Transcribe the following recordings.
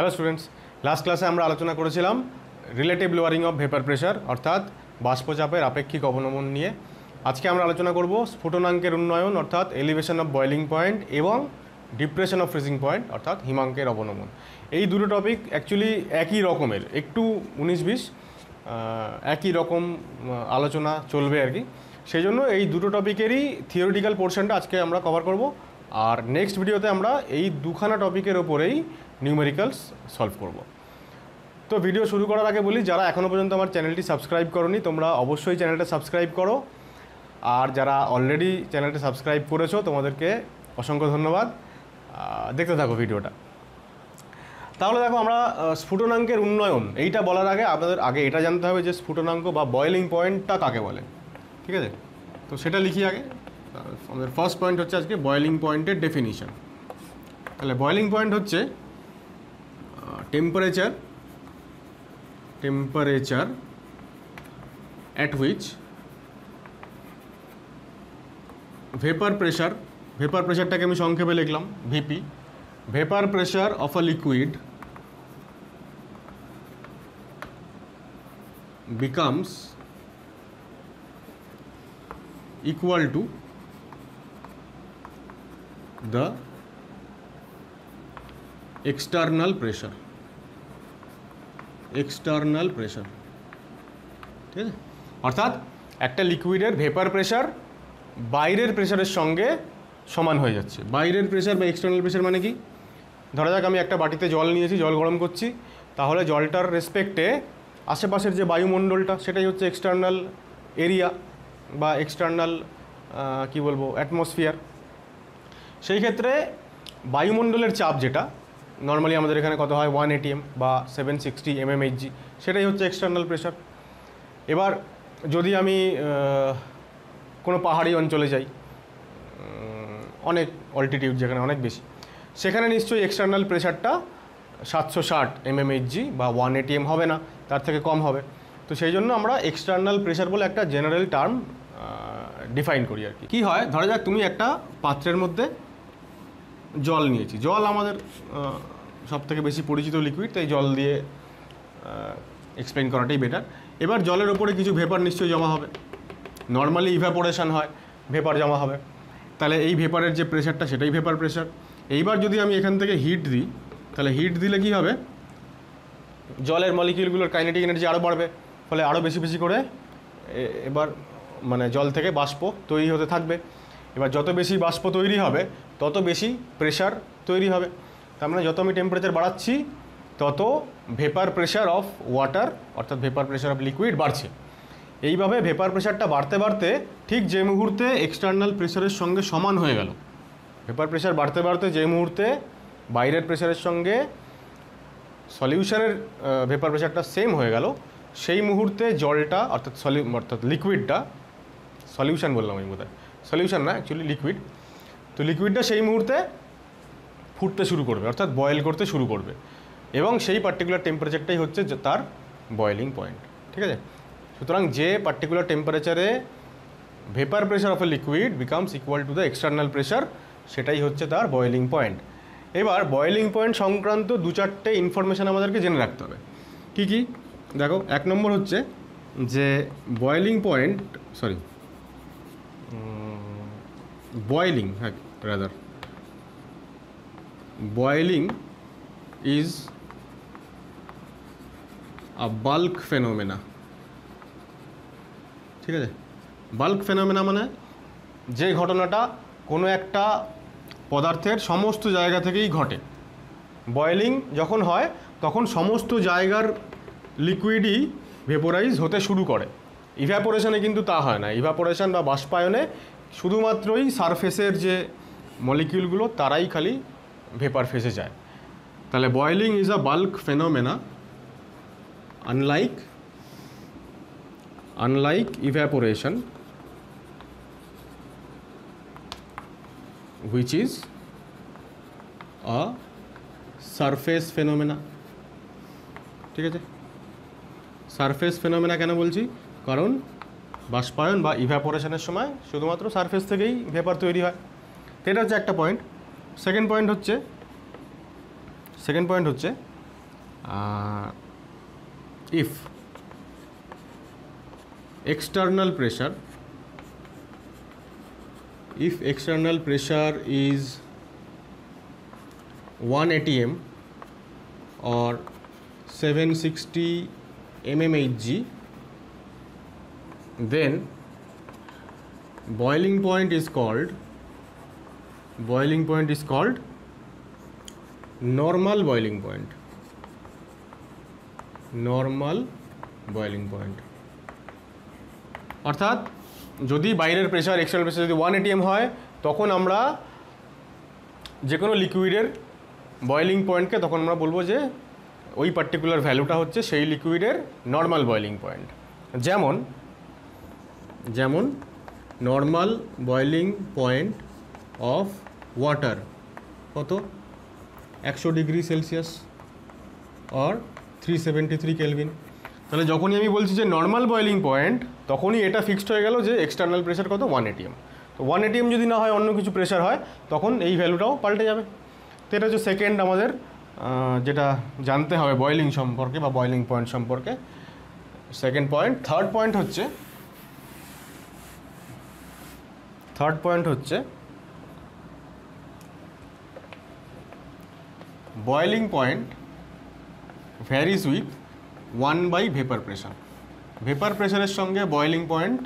Hello students last ক্লাসে আমরা আলোচনা করেছিলাম relative lowering of vapour pressure অর্থাৎ বাষ্পচাপের আপেক্ষিক অবনমন নিয়ে আজকে আমরা আলোচনা করব স্ফুটনাঙ্কের উন্নয়ন অর্থাৎ এলিভেশন অফ বয়লিং পয়েন্ট এবং ডিপ্রেশন অফ ফ্রিজিং পয়েন্ট অর্থাৎ হিমাঙ্কের অবনমন এই দুটো টপিক অ্যাকচুয়ালি একই রকমের একটু উনিশ বিশ একই রকম আলোচনা চলবে আর কি সেই জন্য এই দুটো টপিকেরই থিওরিটিক্যাল পোর্শনটা আজকে আমরা কভার করব আর নেক্সট ভিডিওতে আমরা এই দুখানা টপিকের ওপরেই নিউমেরিক্যালস সলভ করব তো ভিডিও শুরু করার আগে বলি যারা এখনও পর্যন্ত আমার চ্যানেলটি সাবস্ক্রাইব করনি তোমরা অবশ্যই চ্যানেলটা সাবস্ক্রাইব করো আর যারা অলরেডি চ্যানেলটা সাবস্ক্রাইব করেছো তোমাদেরকে অসংখ্য ধন্যবাদ দেখতে থাকো ভিডিওটা তাহলে দেখো আমরা স্ফুটনাঙ্কের উন্নয়ন এইটা বলার আগে আপনাদের আগে এটা জানতে হবে যে স্ফুটনাঙ্ক বা বয়েলিং পয়েন্টটা কাকে বলে ঠিক আছে তো সেটা লিখি আগে আমাদের ফার্স্ট পয়েন্ট হচ্ছে আজকে বয়েলিং পয়েন্টের ডেফিনিশন তাহলে বয়েলিং পয়েন্ট হচ্ছে temperature temperature at which vapor pressure vapor pressure টাকে আমি সংক্ষেপে লিখলাম vp vapor pressure of a liquid becomes equal to the external pressure external pressure ঠিক আছে অর্থাৎ একটা লিকুইডের ভেপার প্রেশার বাইরের প্রেশারের সঙ্গে সমান হয়ে যাচ্ছে বাইরের প্রেশার বা এক্সটার্নাল প্রেশার মানে কি ধরা যাক আমি একটা বাটিতে জল নিয়েছি জল গরম করছি তাহলে জলটার রেসপেক্টে আশেপাশের যে বায়ুমণ্ডলটা সেটাই হচ্ছে এক্সটার্নাল এরিয়া বা এক্সটার্নাল কি বলবো অ্যাটমসফিয়ার সেই ক্ষেত্রে বায়ুমণ্ডলের চাপ যেটা নর্মালি আমাদের এখানে কত হয় ওয়ান এটিএম বা সেভেন সিক্সটি এমএমএইচজি সেটাই হচ্ছে এক্সটার্নাল প্রেশার এবার যদি আমি কোনো পাহাড়ি অঞ্চলে যাই অনেক অল্টিটিউড যেখানে অনেক বেশি সেখানে নিশ্চয়ই এক্সটার্নাল প্রেশারটা সাতশো ষাট এমএমএইচজি বা ওয়ান এটিএম হবে না তার থেকে কম হবে তো সেই জন্য আমরা এক্সটার্নাল প্রেশার বলে একটা জেনারেল টার্ম ডিফাইন করি আর কি হয় ধরা যাক তুমি একটা পাত্রের মধ্যে জল নিয়েছি জল আমাদের সবথেকে বেশি পরিচিত লিকুইড তাই জল দিয়ে এক্সপ্লেন করাটাই বেটার এবার জলের ওপরে কিছু ভেপার নিশ্চয়ই জমা হবে নর্মালি ইভ্যাপোরেশন হয় ভেপার জমা হবে তাহলে এই ভেপারের যে প্রেশারটা সেটাই ভেপার প্রেশার এইবার যদি আমি এখান থেকে হিট দিই তাহলে হিট দিলে কি হবে জলের মলিকিউলগুলোর কাইনেটিক এনার্জি আরও বাড়বে ফলে আরও বেশি বেশি করে এবার মানে জল থেকে বাষ্প তৈরি হতে থাকবে এবার যত বেশি বাষ্প তৈরি হবে তত বেশি প্রেশার তৈরি হবে তার মানে যত আমি টেম্পারেচার বাড়াচ্ছি তত ভেপার প্রেশার অফ ওয়াটার অর্থাৎ ভেপার প্রেশার অফ লিকুইড বাড়ছে এইভাবে ভেপার প্রেশারটা বাড়তে বাড়তে ঠিক যে মুহূর্তে এক্সটার্নাল প্রেশারের সঙ্গে সমান হয়ে গেল ভেপার প্রেশার বাড়তে বাড়তে যে মুহূর্তে বাইরের প্রেশারের সঙ্গে সলিউশনের ভেপার প্রেশারটা সেম হয়ে গেল সেই মুহূর্তে জলটা অর্থাৎ সলিউ অর্থাৎ লিকুইডটা সলিউশন বললাম আমি বোধহয় সলিউশন না অ্যাকচুয়ালি লিকুইড তো লিকুইডটা সেই মুহূর্তে ফুটতে শুরু করবে অর্থাৎ বয়েল করতে শুরু করবে এবং সেই পার্টিকুলার টেম্পারেচারটাই হচ্ছে তার বয়েলিং পয়েন্ট ঠিক আছে সুতরাং যে পার্টিকুলার টেম্পারেচারে vapour pressure of a liquid becomes equal to the external pressure সেটাই হচ্ছে তার বয়েলিং পয়েন্ট এবার বয়েলিং পয়েন্ট সংক্রান্ত দু চারটে ইনফরমেশান আমাদেরকে জেনে রাখতে হবে কী কী দেখো এক নম্বর হচ্ছে যে বয়েলিং পয়েন্ট সরি বয়েলিং হ্যাঁ rather boiling is a bulk phenomena ঠিক আছে বাল্ক ফেনোমেনা মানে যে ঘটনাটা কোনো একটা পদার্থের সমস্ত জায়গা থেকেই ঘটে বয়েলিং যখন হয় তখন সমস্ত জায়গার লিকুইডই ভেপোরাইজ হতে শুরু করে ইভ্যাপোরেশনে কিন্তু তা হয় না ইভ্যাপোরেশন বা বাষ্পায়নে শুধুমাত্রই সারফেসের যে মলিকিউলগুলো তারাই খালি ভেপার ফেসে যায় তাহলে boiling is a bulk phenomena unlike unlike evaporation which is a surface phenomena ঠিক আছে সারফেস ফেনোমেনা কেন বলছি কারণ বাষ্পায়ন বা ইভ্যাপোরেশনের সময় শুধুমাত্র সারফেস থেকেই ভেপার তৈরি হয় এটা হচ্ছে একটা পয়েন্ট সেকেন্ড পয়েন্ট হচ্ছে সেকেন্ড পয়েন্ট হচ্ছে if external pressure if external pressure is 1 atm or 760 mmHg then boiling point is called boiling point is called normal boiling point normal boiling point অর্থাৎ যদি বাইরের প্রেশার এক্সটার্নাল প্রেশার যদি one ATM হয় তখন আমরা যে কোনো লিকুইডের বয়েলিং পয়েন্টকে তখন আমরা বলবো যে ওই পার্টিকুলার ভ্যালুটা হচ্ছে সেই লিকুইডের নর্মাল বয়েলিং পয়েন্ট যেমন যেমন normal boiling point of water কত একশো ডিগ্রি সেলসিয়াস আর থ্রি সেভেন্টি থ্রি কেলভিন তাহলে যখনই আমি বলছি যে নর্মাল বয়েলিং পয়েন্ট তখনই এটা ফিক্সড হয়ে গেল যে এক্সটার্নাল প্রেশার কত ওয়ান এটিএম তো ওয়ান এটিএম যদি না হয় অন্য কিছু প্রেশার হয় তখন এই ভ্যালুটাও পাল্টে যাবে তো এটা হচ্ছে সেকেন্ড আমাদের যেটা জানতে হবে বয়েলিং সম্পর্কে বা বয়েলিং পয়েন্ট সম্পর্কে সেকেন্ড পয়েন্ট থার্ড পয়েন্ট হচ্ছে থার্ড পয়েন্ট হচ্ছে boiling point varies with one by vapour pressure vapour প্রেশারের সঙ্গে বয়েলিং পয়েন্ট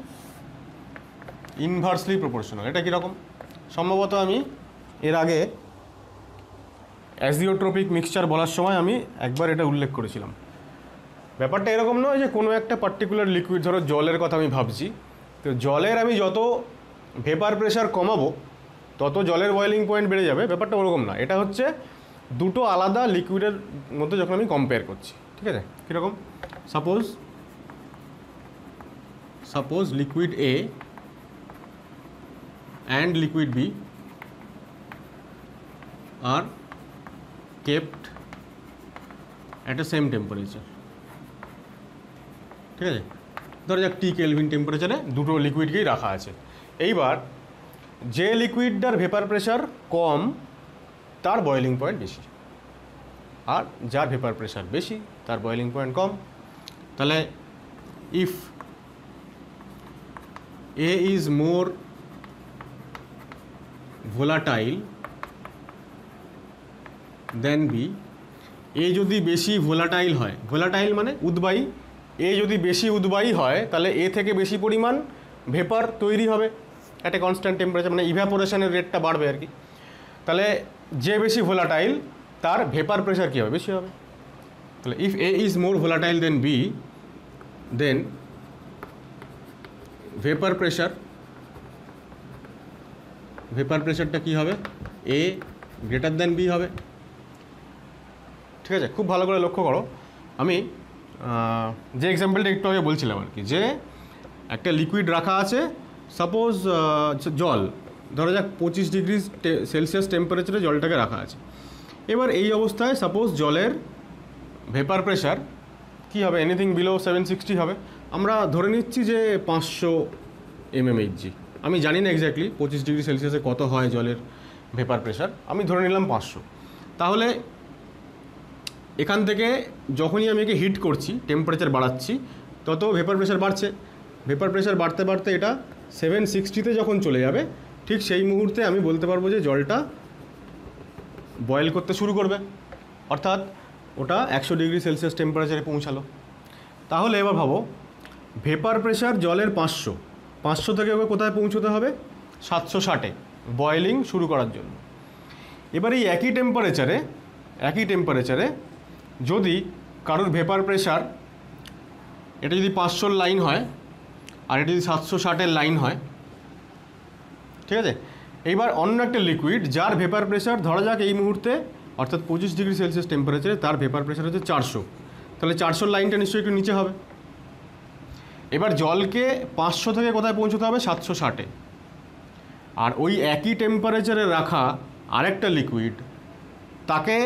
ইনভার্সলি প্রপোর্শনাল এটা কীরকম সম্ভবত আমি এর আগে অ্যাজিওট্রপিক মিক্সচার বলার সময় আমি একবার এটা উল্লেখ করেছিলাম ব্যাপারটা এরকম নয় যে কোনো একটা পার্টিকুলার লিকুইড ধরো জলের কথা আমি ভাবছি তো জলের আমি যত ভেপার প্রেশার কমাবো তত জলের বয়েলিং পয়েন্ট বেড়ে যাবে ব্যাপারটা ওরকম না এটা হচ্ছে দুটো আলাদা লিকুইডের মধ্যে যখন আমি কম্পেয়ার করছি ঠিক আছে কীরকম suppose suppose liquid A and liquid B are kept at a same temperature ঠিক আছে ধরো যাক টি কেলভিন টেম্পারেচারে দুটো লিকুইডকেই রাখা আছে এইবার যে লিকুইডটার ভেপার প্রেশার কম তার বয়েলিং পয়েন্ট বেশি আর যার ভেপার প্রেশার বেশি তার বয়েলিং পয়েন্ট কম তাহলে if A is more volatile then B A যদি বেশি ভোলাটাইল হয় ভোলাটাইল মানে উদ্বায়ী এ যদি বেশি উদ্বায়ী হয় তাহলে এ থেকে বেশি পরিমাণ ভেপার তৈরি হবে একটা কনস্ট্যান্ট টেম্পারেচার মানে ইভ্যাপোরেশনের রেটটা বাড়বে আর কি তাহলে যে বেশি ভোলাটাইল তার ভেপার প্রেশার কী হবে বেশি হবে তাহলে if A is more volatile then B then vapour pressure vapour প্রেশারটা কী হবে এ গ্রেটার দেন বি হবে ঠিক আছে খুব ভালো করে লক্ষ্য করো আমি যে এক্সাম্পলটা একটু আগে বলছিলাম আর কি যে একটা লিকুইড রাখা আছে সাপোজ জল ধরা যাক পঁচিশ ডিগ্রি সেলসিয়াস টেম্পারেচারে জলটাকে রাখা আছে এবার এই অবস্থায় সাপোজ জলের ভেপার প্রেশার কি হবে এনিথিং বিলো সেভেন সিক্সটি হবে আমরা ধরে নিচ্ছি যে পাঁচশো এমএমএইচজি আমি জানি না এক্স্যাক্টলি পঁচিশ ডিগ্রি সেলসিয়াসে কত হয় জলের ভেপার প্রেশার আমি ধরে নিলাম পাঁচশো তাহলে এখান থেকে যখনই আমি একে হিট করছি টেম্পারেচার বাড়াচ্ছি তত ভেপার প্রেশার বাড়ছে ভেপার প্রেশার বাড়তে বাড়তে এটা সেভেন সিক্সটিতে যখন চলে যাবে ঠিক সেই মুহূর্তে আমি বলতে পারবো যে জলটা বয়েল করতে শুরু করবে অর্থাৎ ওটা একশো ডিগ্রি সেলসিয়াস টেম্পারেচারে পৌঁছালো তাহলে এবার ভাবো ভেপার প্রেশার জলের পাঁচশো পাঁচশো থেকে ওকে কোথায় পৌঁছতে হবে সাতশো ষাটে বয়েলিং শুরু করার জন্য এবার এই একই টেম্পারেচারে একই টেম্পারেচারে যদি কারোর ভেপার প্রেশার এটা যদি পাঁচশোর লাইন হয় আর এটা যদি সাতশো ষাটের লাইন হয় ঠিক আছে এইবার অন্য একটা লিকুইড যার ভেপার প্রেশার ধরা যাক এই মুহূর্তে অর্থাৎ পঁচিশ ডিগ্রি সেলসিয়াস টেম্পারেচারে তার ভেপার প্রেশার হচ্ছে চারশো তাহলে চারশোর লাইনটা নিশ্চয়ই একটু নিচে হবে এবার জলকে পাঁচশো থেকে কোথায় পৌঁছতে হবে সাতশো ষাটে আর ওই একই টেম্পারেচারে রাখা আরেকটা লিকুইড তাকে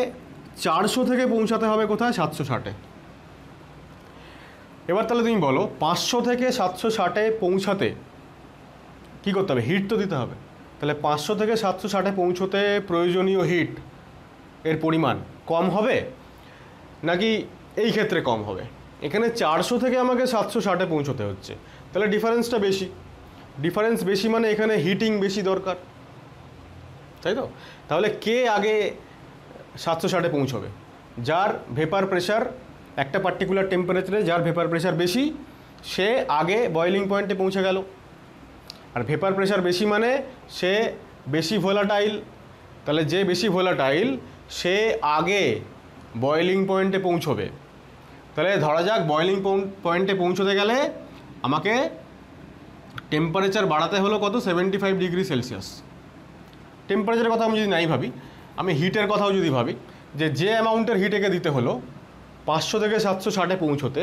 চারশো থেকে পৌঁছাতে হবে কোথায় সাতশো ষাটে এবার তাহলে তুমি বলো পাঁচশো থেকে সাতশো ষাটে পৌঁছাতে কি করতে হবে হিট তো দিতে হবে তাহলে পাঁচশো থেকে সাতশো ষাটে পৌঁছতে প্রয়োজনীয় হিট এর পরিমাণ কম হবে নাকি এই ক্ষেত্রে কম হবে এখানে চারশো থেকে আমাকে সাতশো ষাটে পৌঁছতে হচ্ছে তাহলে ডিফারেন্সটা বেশি ডিফারেন্স বেশি মানে এখানে হিটিং বেশি দরকার তাই তো তাহলে কে আগে সাতশো ষাটে পৌঁছবে যার ভেপার প্রেশার একটা পার্টিকুলার টেম্পারেচারে যার ভেপার প্রেশার বেশি সে আগে বয়েলিং পয়েন্টে পৌঁছে গেল আর ভেপার প্রেশার বেশি মানে সে বেশি ভোলাটাইল তাহলে যে বেশি ভোলাটাইল সে আগে বয়লিং পয়েন্টে পৌঁছবে তাহলে ধরা যাক বয়লিং পয়েন্টে পৌঁছতে গেলে আমাকে টেম্পারেচার বাড়াতে হলো কত সেভেন্টি ফাইভ ডিগ্রি সেলসিয়াস টেম্পারেচারের কথা আমি যদি নাই ভাবি আমি হিটের কথাও যদি ভাবি যে যে অ্যামাউন্টের হিট একে দিতে হলো পাঁচশো থেকে সাতশো ষাটে পৌঁছতে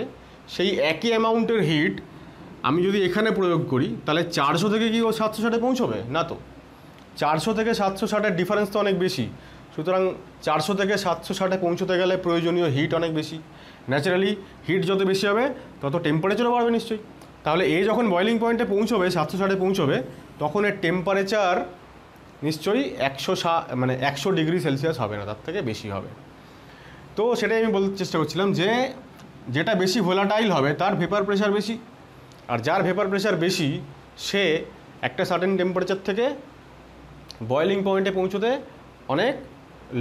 সেই একই অ্যামাউন্টের হিট আমি যদি এখানে প্রয়োগ করি তাহলে চারশো থেকে কি ও সাতশো ষাটে পৌঁছবে না তো চারশো থেকে সাতশো ষাটের ডিফারেন্স তো অনেক বেশি সুতরাং চারশো থেকে সাতশো ষাটে পৌঁছতে গেলে প্রয়োজনীয় হিট অনেক বেশি ন্যাচারালি হিট যত বেশি হবে তত টেম্পারেচারও বাড়বে নিশ্চয়ই তাহলে এ যখন বয়লিং পয়েন্টে পৌঁছবে সাতশো ষাটে পৌঁছবে তখন এর টেম্পারেচার নিশ্চয়ই একশো মানে একশো ডিগ্রি সেলসিয়াস হবে না তার থেকে বেশি হবে তো সেটাই আমি বলতে চেষ্টা করছিলাম যে যেটা বেশি ভোলাটাইল হবে তার ভেপার প্রেশার বেশি আর যার ভেপার প্রেশার বেশি সে একটা সার্টেন টেম্পারেচার থেকে বয়েলিং পয়েন্টে পৌঁছতে অনেক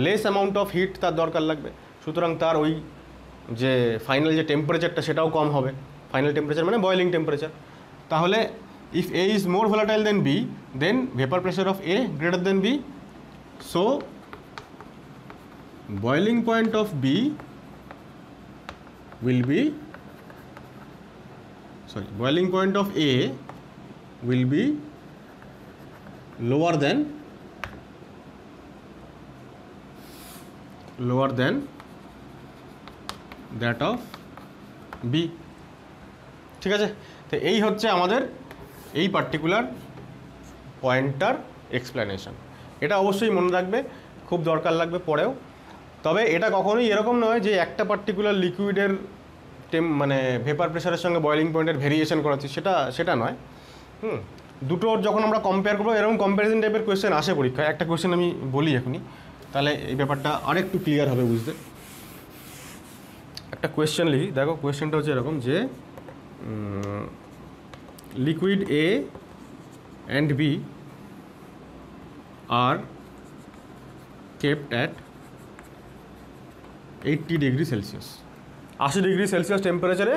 লেস অ্যামাউন্ট অফ হিট তার দরকার লাগবে সুতরাং তার ওই যে ফাইনাল যে টেম্পারেচারটা সেটাও কম হবে ফাইনাল টেম্পারেচার মানে বয়লিং টেম্পারেচার তাহলে if A is more volatile then B then vapour pressure of A greater than B so boiling point of B will be sorry boiling point of A will be lower than lower than that of B ঠিক আছে তো এই হচ্ছে আমাদের এই particular পয়েন্টটার explanation এটা অবশ্যই মনে রাখবে খুব দরকার লাগবে পরেও তবে এটা কখনোই এরকম নয় যে একটা পার্টিকুলার লিকুইডের টেম মানে ভেপার প্রেশারের সঙ্গে বয়েলিং পয়েন্টের ভেরিয়েশন করাচ্ছি সেটা সেটা নয় হুম দুটোর যখন আমরা কম্পেয়ার করবো এরকম কম্প্যারিজন টাইপের কোয়েশ্চেন আসে পরীক্ষায় একটা কোয়েশ্চেন আমি বলি এখনই তাহলে এই ব্যাপারটা আরেকটু ক্লিয়ার হবে বুঝতে একটা কোয়েশ্চেন লিখি দেখো কোয়েশ্চেনটা হচ্ছে এরকম যে liquid A and B are kept at eighty degree Celsius আশি ডিগ্রি সেলসিয়াস টেম্পারেচারে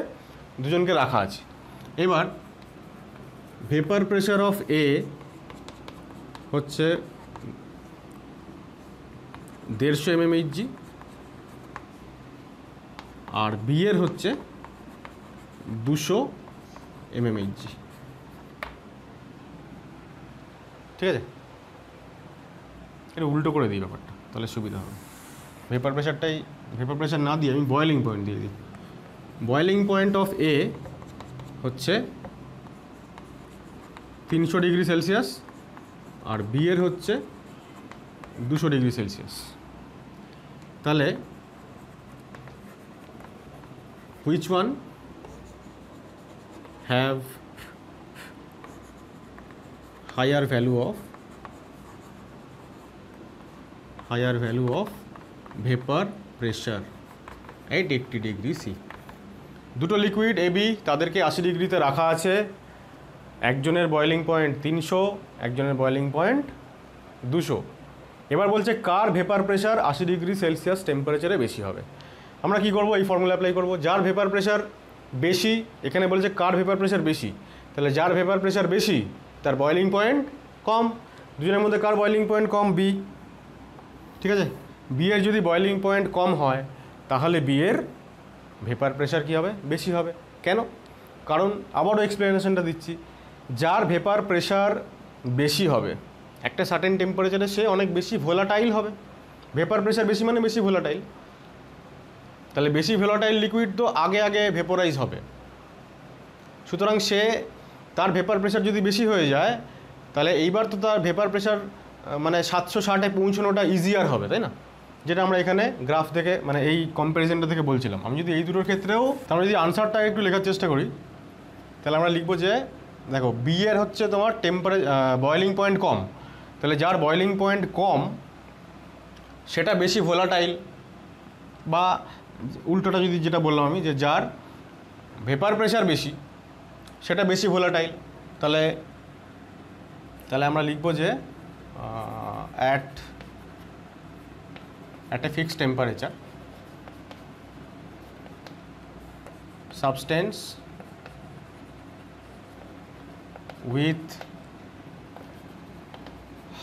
দুজনকে রাখা আছে এবার ভেপার প্রেশার অফ এ হচ্ছে দেড়শো এম জি আর বিয়ের হচ্ছে দুশো এম ঠিক আছে এটা উল্টো করে দিই ব্যাপারটা তাহলে সুবিধা হবে ভেপার প্রেশারটাই भेपर प्रेसार ना दिए बयलिंग पॉइंट दिए the boiling point of A हे तीन सौ डिग्री सेलसिय और बर हे दूस degree Celsius which one have higher value of higher value of vapour pressure eight eighty degree C দুটো লিকুইড এবি তাদেরকে আশি ডিগ্রিতে রাখা আছে একজনের বয়লিং পয়েন্ট তিনশো একজনের বয়লিং পয়েন্ট দুশো এবার বলছে কার ভেপার প্রেশার আশি ডিগ্রি সেলসিয়াস টেম্পারেচারে বেশি হবে আমরা কি করব এই ফর্মুলা অ্যাপ্লাই করব যার ভেপার প্রেশার বেশি এখানে বলছে কার ভেপার প্রেশার বেশি তাহলে যার ভেপার প্রেশার বেশি তার বয়লিং পয়েন্ট কম দুজনের মধ্যে কার বয়লিং পয়েন্ট কম বি ঠিক আছে বিয়ের যদি বয়লিং পয়েন্ট কম হয় তাহলে বিয়ের ভেপার প্রেশার কি হবে বেশি হবে কেন কারণ আবারও এক্সপ্লেনেশনটা দিচ্ছি যার ভেপার প্রেশার বেশি হবে একটা সার্টেন টেম্পারেচারে সে অনেক বেশি ভোলাটাইল হবে ভেপার প্রেশার বেশি মানে বেশি ভোলাটাইল তাহলে বেশি ভোলাটাইল লিকুইড তো আগে আগে ভেপোরাইজ হবে সুতরাং সে তার ভেপার প্রেশার যদি বেশি হয়ে যায় তাহলে এইবার তো তার ভেপার প্রেশার মানে সাতশো ষাটে পৌঁছানোটা ইজিয়ার হবে তাই না যেটা আমরা এখানে গ্রাফ থেকে মানে এই কম্প্যারিজনটা থেকে বলছিলাম আমি যদি এই দুটোর ক্ষেত্রেও আমরা যদি আনসারটা একটু লেখার চেষ্টা করি তাহলে আমরা লিখবো যে দেখো বিয়ের হচ্ছে তোমার টেম্পারে বয়লিং পয়েন্ট কম তাহলে যার বয়লিং পয়েন্ট কম সেটা বেশি ভোলাটাইল বা উল্টোটা যদি যেটা বললাম আমি যে যার ভেপার প্রেশার বেশি সেটা বেশি ভোলাটাইল তাহলে তাহলে আমরা লিখবো যে at at a fixed temperature substance with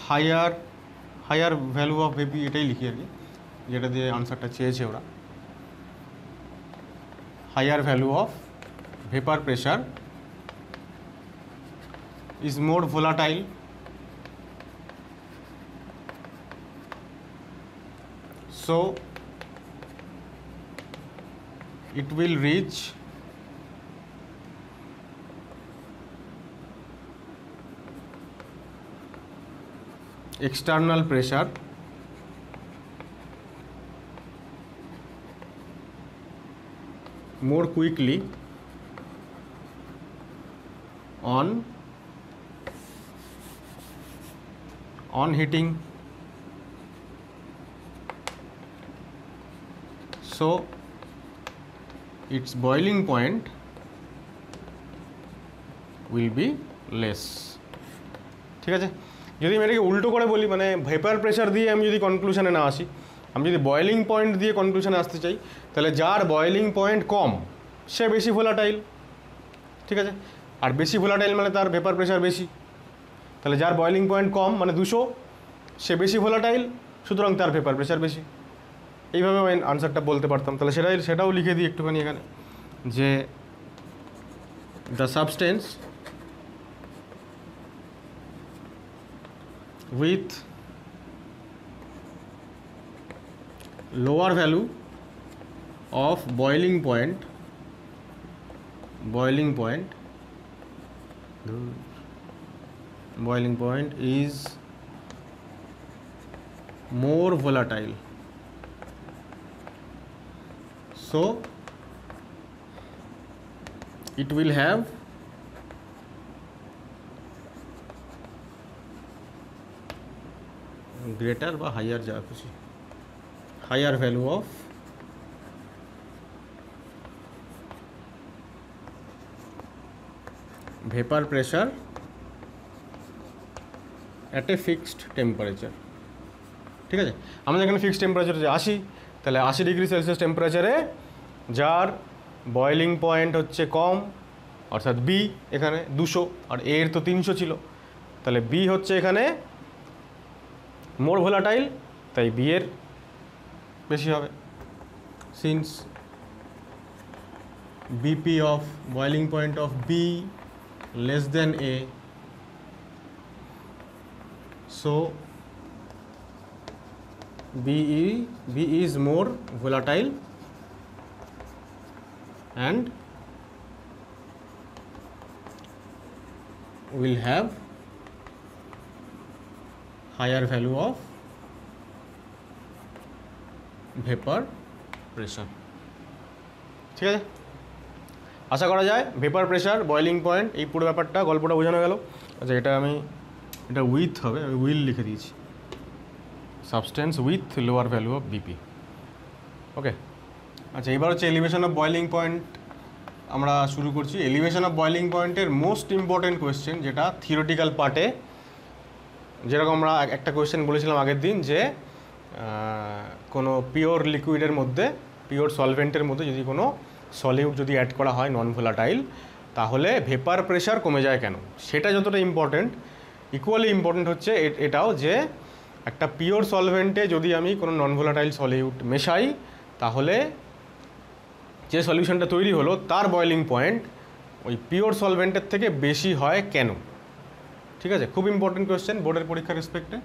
higher higher value of BP এটাই লিখি আর কি যেটা দিয়ে আনসারটা চেয়েছে ওরা higher value of vapour pressure is more volatile so it will reach external pressure more quickly on on heating so its boiling point will be less ঠিক আছে যদি আমি এটাকে উল্টো করে বলি মানে ভেপার প্রেশার দিয়ে আমি যদি কনক্লুশনে না আসি আমি যদি বয়লিং পয়েন্ট দিয়ে কনক্লুশনে আসতে চাই তাহলে যার বয়েলিং পয়েন্ট কম সে বেশি ভোলাটাইল ঠিক আছে আর বেশি ভোলাটাইল মানে তার ভেপার প্রেশার বেশি তাহলে যার বয়েলিং পয়েন্ট কম মানে দুশো সে বেশি ভোলাটাইল সুতরাং তার ভেপার প্রেশার বেশি এভাবে ওয়ান আনসারটা বলতে পারতাম তাহলে সেটাই সেটাও লিখে দিই একটুখানি এখানে যে the substance with lower value of boiling point boiling point the boiling point is more volatile so it will have greater or higher যা kuch higher value of vapor pressure at a fixed temperature ठीक है हमें এখানে fix temperature যে আশি তাহলে আশি degree Celsius টেম্পারেচারে যার বয়েলিং পয়েন্ট হচ্ছে কম অর্থাৎ বি এখানে দুশো আর এর তো তিনশো ছিল তাহলে বি হচ্ছে এখানে মোর ভোলাটাইল তাই বি এর বেশি হবে since BP of boiling point of B less than A so B E B is more volatile and will have higher value of vapour pressure ঠিক আছে আশা করা যায় ভেপার প্রেশার বয়লিং পয়েন্ট এই পুরো ব্যাপারটা গল্পটা বোঝানো গেল আচ্ছা এটা আমি এটা উইথ হবে আমি উইল লিখে দিয়েছি substance with lower value of BP okay আচ্ছা এবার হচ্ছে এলিভেশন অফ বয়লিং পয়েন্ট আমরা শুরু করছি এলিভেশন অফ বয়লিং পয়েন্টের মোস্ট ইম্পর্টেন্ট কোয়েশ্চেন যেটা থিওরিটিক্যাল পার্টে যেরকম আমরা একটা কোয়েশ্চেন বলেছিলাম আগের দিন যে কোনো পিওর লিকুইডের মধ্যে পিওর সলভেন্টের মধ্যে যদি কোনো সলিউড যদি অ্যাড করা হয় নন ভোলাটাইল তাহলে ভেপার প্রেশার কমে যায় কেন সেটা যতটা ইম্পর্টেন্ট ইকুয়ালি ইম্পর্টেন্ট হচ্ছে এটাও যে একটা পিওর সলভেন্টে যদি আমি কোনো নন ভোলাটাইল সলিউড মেশাই তাহলে যে সলিউশনটা তৈরি হলো তার বয়লিং পয়েন্ট ওই পিওর সলভেন্টের থেকে বেশি হয় কেন ঠিক আছে খুব ইম্পর্টেন্ট কোয়েশ্চেন বোর্ডের পরীক্ষার রেসপেক্টে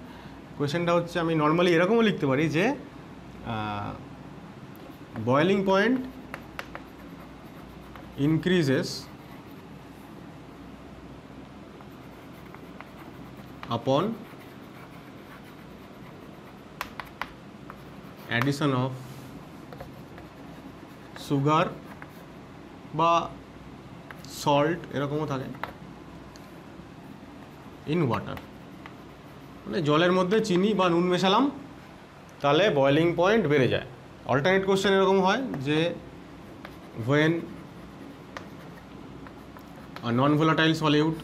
কোয়েশ্চেনটা হচ্ছে আমি নর্মালি এরকমও লিখতে পারি যে boiling point increases upon addition of sugar বা সল্ট এরকমও থাকে ইন ওয়াটার মানে জলের মধ্যে চিনি বা নুন মেশালাম তাহলে বয়লিং পয়েন্ট বেড়ে যায় অল্টারনেট কোয়েশ্চেন এরকম হয় যে ওয়েন নন ভোলাটাইল সলিউড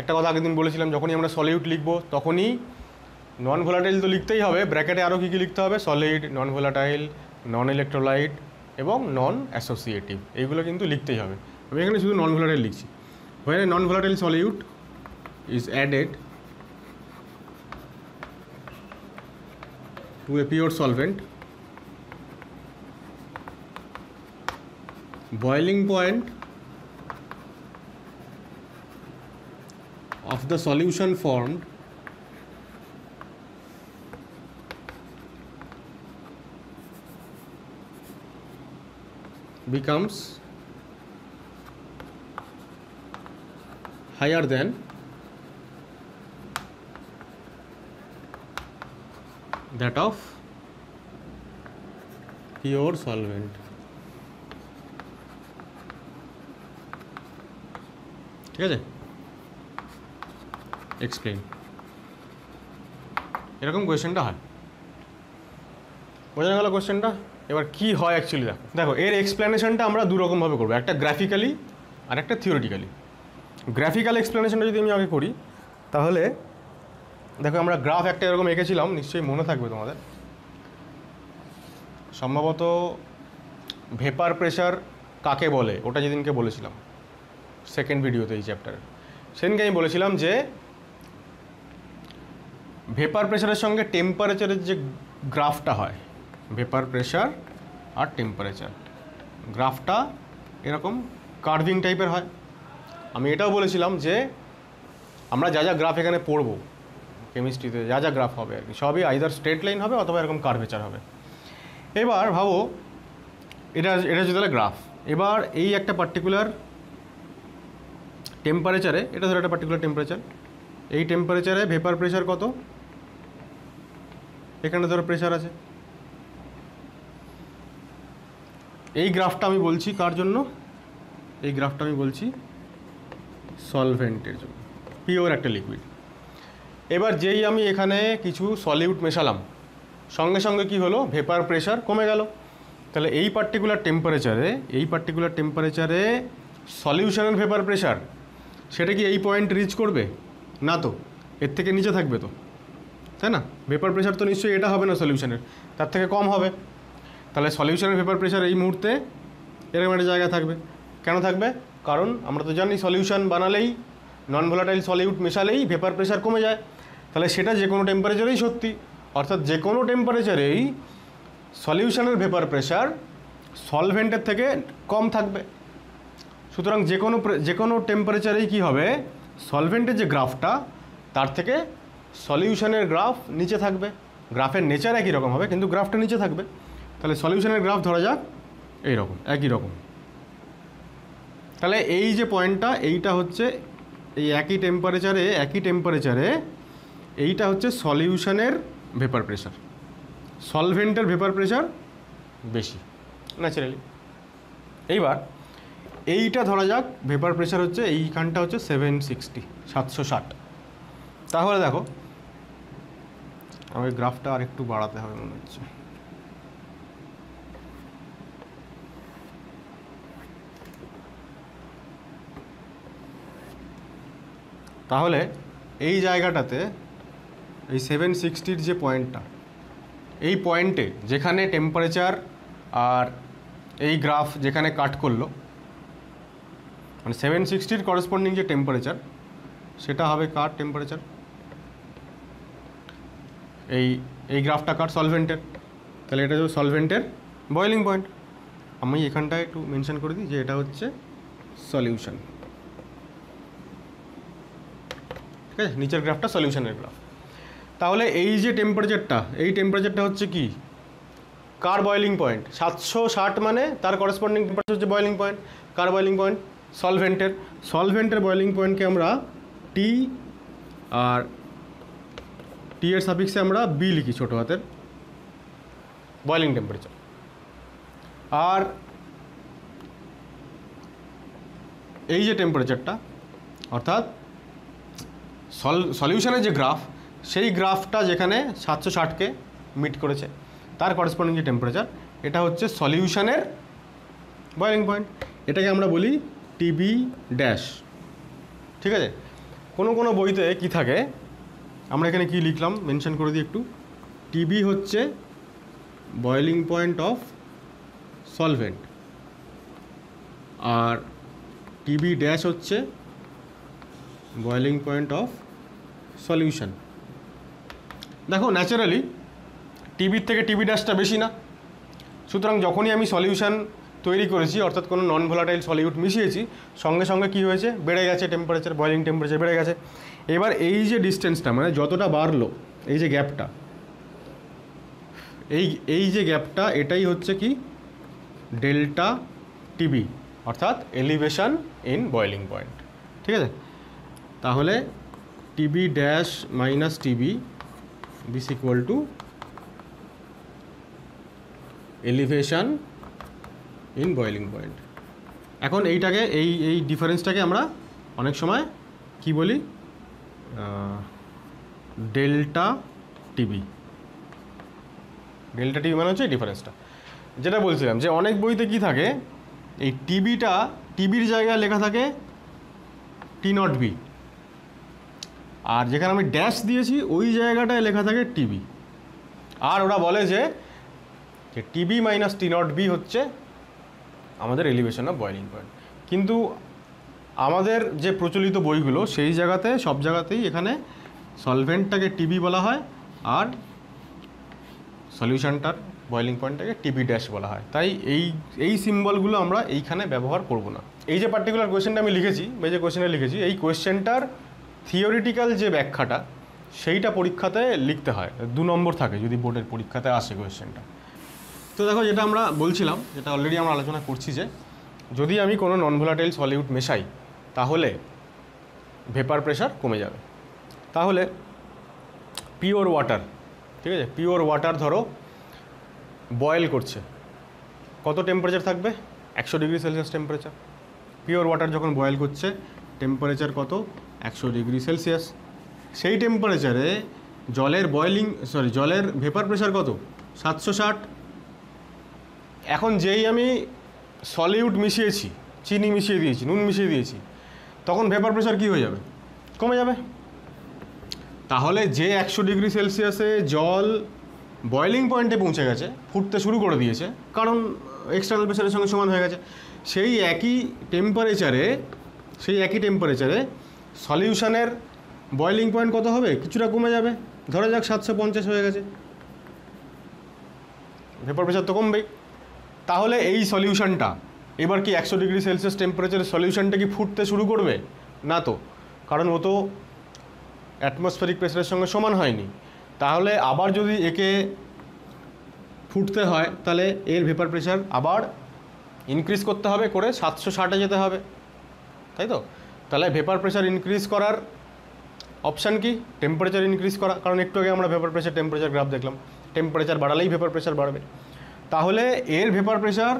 একটা কথা আগের দিন বলেছিলাম যখনই আমরা সলিউড লিখবো তখনই নন ভোলাটাইল তো লিখতেই হবে ব্র্যাকেটে আরও কী কী লিখতে হবে solid non volatile non electrolyte এবং নন অ্যাসোসিয়েটিভ এইগুলো কিন্তু লিখতেই হবে আমি এখানে শুধু নন ভোলাটাইল লিখছি where non volatile solute is added to a pure solvent boiling point of the solution formed becomes higher than that of pure solvent. ঠিক আছে এক্সপ্লেন এরকম কোয়েশ্চেনটা হয় বোঝা গেল কোয়েশ্চেনটা এবার কি হয় অ্যাকচুয়ালি দেখো দেখো এর এক্সপ্লেনেশনটা আমরা দুরকমভাবে করবো একটা গ্রাফিক্যালি আর একটা থিওরিটিক্যালি গ্রাফিক্যাল এক্সপ্লেনেশনটা যদি আমি আগে করি তাহলে দেখো আমরা গ্রাফ একটা এরকম এঁকেছিলাম নিশ্চয়ই মনে থাকবে তোমাদের সম্ভবত ভেপার প্রেশার কাকে বলে ওটা যেদিনকে বলেছিলাম সেকেন্ড ভিডিওতে এই চ্যাপ্টারে সেদিনকে আমি বলেছিলাম যে ভেপার প্রেশারের সঙ্গে টেম্পারেচারের যে গ্রাফটা হয় ভেপার প্রেশার আর টেম্পারেচার গ্রাফটা এরকম কার্ভিং টাইপের হয় আমি এটাও বলেছিলাম যে আমরা যা যা গ্রাফ এখানে পড়ব কেমিস্ট্রিতে যা যা গ্রাফ হবে আর কি সবই আইদার স্ট্রেট লাইন হবে অথবা এরকম কার্ভেচার হবে এবার ভাবো এটা এটা যদি তাহলে গ্রাফ এবার এই একটা পার্টিকুলার টেম্পারেচারে এটা ধরো একটা পার্টিকুলার টেম্পারেচার এই টেম্পারেচারে ভেপার প্রেশার কত এখানে ধরো প্রেশার আছে এই গ্রাফটা আমি বলছি কার জন্য এই গ্রাফটা আমি বলছি সলভেন্টের জন্য পিওর একটা লিকুইড এবার যেই আমি এখানে কিছু সলিউট মেশালাম সঙ্গে সঙ্গে কি হলো ভেপার প্রেশার কমে গেল তাহলে এই পার্টিকুলার টেম্পারেচারে এই পার্টিকুলার টেম্পারেচারে সলিউশনের ভেপার প্রেশার সেটা কি এই পয়েন্ট রিচ করবে না তো এর থেকে নিচে থাকবে তো তাই না ভেপার প্রেশার তো নিশ্চয়ই এটা হবে না সলিউশনের তার থেকে কম হবে তাহলে সলিউশনের ভেপার প্রেশার এই মুহূর্তে এরকম একটা জায়গা থাকবে কেন থাকবে কারণ আমরা তো জানি সলিউশন বানালেই নন ভোলাটাইল সলিউট মেশালেই ভেপার প্রেশার কমে যায় তাহলে সেটা যে কোনো টেম্পারেচারেই সত্যি অর্থাৎ যে কোনো টেম্পারেচারেই সলিউশনের ভেপার প্রেশার সলভেন্টের থেকে কম থাকবে সুতরাং যে কোনো যে কোনো টেম্পারেচারেই কী হবে সলভেন্টের যে গ্রাফটা তার থেকে সলিউশনের গ্রাফ নিচে থাকবে গ্রাফের নেচার একই রকম হবে কিন্তু গ্রাফটা নিচে থাকবে তাহলে সলিউশনের গ্রাফ ধরা যাক এই রকম একই রকম তাহলে এই যে পয়েন্টটা এইটা হচ্ছে এই একই টেম্পারেচারে একই টেম্পারেচারে এইটা হচ্ছে সলিউশনের ভেপার প্রেশার সলভেন্টের ভেপার প্রেশার বেশি ন্যাচারালি এইবার এইটা ধরা যাক ভেপার প্রেশার হচ্ছে এইখানটা হচ্ছে সেভেন সিক্সটি সাতশো ষাট তাহলে দেখো আমাকে গ্রাফটা আর একটু বাড়াতে হবে মনে হচ্ছে তাহলে এই জায়গাটাতে এই সেভেন সিক্সটির যে পয়েন্টটা এই পয়েন্টে যেখানে টেম্পারেচার আর এই গ্রাফ যেখানে কাট করলো মানে সেভেন সিক্সটির করসপন্ডিং যে টেম্পারেচার সেটা হবে কার টেম্পারেচার এই এই গ্রাফটা কার সলভেন্টের তাহলে এটা হচ্ছে সলভেন্টের বয়েলিং পয়েন্ট আমি এখানটায় একটু মেনশন করে দিই যে এটা হচ্ছে সলিউশন ঠিক আছে নিচের গ্রাফটা সলিউশনের গ্রাফ তাহলে এই যে টেম্পারেচারটা এই টেম্পারেচারটা হচ্ছে কি কার বয়লিং পয়েন্ট সাতশো ষাট মানে তার করেসপন্ডিং টেম্পারেচার হচ্ছে বয়লিং পয়েন্ট কার বয়লিং পয়েন্ট সলভেন্টের সলভেন্টের বয়লিং পয়েন্টকে আমরা টি আর টি এর সাফিক্সে আমরা বি লিখি ছোটো হাতের বয়লিং টেম্পারেচার আর এই যে টেম্পারেচারটা অর্থাৎ সল সলিউশনের যে গ্রাফ সেই গ্রাফটা যেখানে সাতশো ষাটকে মিট করেছে তার করেসপন্ডিং যে টেম্পারেচার এটা হচ্ছে সলিউশনের বয়লিং পয়েন্ট এটাকে আমরা বলি টিবি ড্যাশ ঠিক আছে কোনো কোনো বইতে কি থাকে আমরা এখানে কি লিখলাম মেনশন করে দিই একটু টিবি হচ্ছে বয়লিং পয়েন্ট অফ সলভেন্ট আর টিবি ড্যাশ হচ্ছে বয়লিং পয়েন্ট অফ সলিউশন দেখো ন্যাচারালি টিভির থেকে টিভি ড্যাশটা বেশি না সুতরাং যখনই আমি সলিউশন তৈরি করেছি অর্থাৎ কোনো নন ভোলাটাইল সলিউট মিশিয়েছি সঙ্গে সঙ্গে কি হয়েছে বেড়ে গেছে টেম্পারেচার বয়লিং টেম্পারেচার বেড়ে গেছে এবার এই যে ডিস্টেন্সটা মানে যতটা বাড়লো এই যে গ্যাপটা এই এই যে গ্যাপটা এটাই হচ্ছে কি ডেল্টা টিভি অর্থাৎ এলিভেশন ইন বয়লিং পয়েন্ট ঠিক আছে তাহলে tb dash minus tb this equal to elevation in boiling point এখন এইটাকে এই এই ডিফারেন্সটাকে আমরা অনেক সময় কি বলি ডেল্টা টিবি ডেল্টা টিবি মানে হচ্ছে ডিফারেন্সটা যেটা বলছিলাম যে অনেক বইতে কি থাকে এই টিবিটা টিবির জায়গায় লেখা থাকে টি নট বি আর যেখানে আমি ড্যাশ দিয়েছি ওই জায়গাটায় লেখা থাকে টিবি আর ওরা বলে যে TB minus T naught B হচ্ছে আমাদের এলিভেশন অফ বয়েলিং পয়েন্ট কিন্তু আমাদের যে প্রচলিত বইগুলো সেই জায়গাতে সব জায়গাতেই এখানে সলভেন্টটাকে টিবি বলা হয় আর সলিউশনটার বয়লিং পয়েন্টটাকে টিবি ড্যাশ বলা হয় তাই এই এই সিম্বলগুলো আমরা এইখানে ব্যবহার করব না এই যে পার্টিকুলার কোয়েশ্চেনটা আমি লিখেছি বা যে কোয়েশ্চেনটা লিখেছি এই কোয়েশ্চেনটার থিওরিটিক্যাল যে ব্যাখ্যাটা সেইটা পরীক্ষাতে লিখতে হয় দু নম্বর থাকে যদি বোর্ডের পরীক্ষাতে আসে কোয়েশ্চেনটা তো দেখো যেটা আমরা বলছিলাম যেটা অলরেডি আমরা আলোচনা করছি যে যদি আমি কোনো নন ভোলাটাইল সলিউড মেশাই তাহলে ভেপার প্রেশার কমে যাবে তাহলে পিওর ওয়াটার ঠিক আছে পিওর ওয়াটার ধরো বয়েল করছে কত টেম্পারেচার থাকবে একশো degree Celsius temperature pure water যখন বয়েল করছে টেম্পারেচার কত একশো ডিগ্রি সেলসিয়াস সেই টেম্পারেচারে জলের বয়লিং সরি জলের ভেপার প্রেশার কত সাতশো ষাট এখন যেই আমি সলিউড মিশিয়েছি চিনি মিশিয়ে দিয়েছি নুন মিশিয়ে দিয়েছি তখন ভেপার প্রেশার কী হয়ে যাবে কমে যাবে তাহলে যে একশো ডিগ্রি সেলসিয়াসে জল বয়লিং পয়েন্টে পৌঁছে গেছে ফুটতে শুরু করে দিয়েছে কারণ এক্সটার্নাল প্রেশারের সঙ্গে সমান হয়ে গেছে সেই একই টেম্পারেচারে সেই একই টেম্পারেচারে সলিউশনের বয়লিং পয়েন্ট কত হবে কিছুটা কমে যাবে ধরা যাক সাতশো পঞ্চাশ হয়ে গেছে ভেপার প্রেশার তো কমবেই তাহলে এই সলিউশনটা এবার কি একশো ডিগ্রি সেলসিয়াস টেম্পারেচারের সলিউশনটা কি ফুটতে শুরু করবে না তো কারণ ও তো অ্যাটমসফেরিক প্রেশারের সঙ্গে সমান হয়নি তাহলে আবার যদি একে ফুটতে হয় তাহলে এর ভেপার প্রেশার আবার ইনক্রিজ করতে হবে করে সাতশো ষাটে যেতে হবে তাই তো তাহলে ভেপার প্রেশার ইনক্রিজ করার অপশান কি টেম্পারেচার ইনক্রিজ করা কারণ একটু আগে আমরা ভেপার প্রেশার টেম্পারেচার গ্রাফ দেখলাম টেম্পারেচার বাড়ালেই ভেপার প্রেশার বাড়বে তাহলে এর ভেপার প্রেশার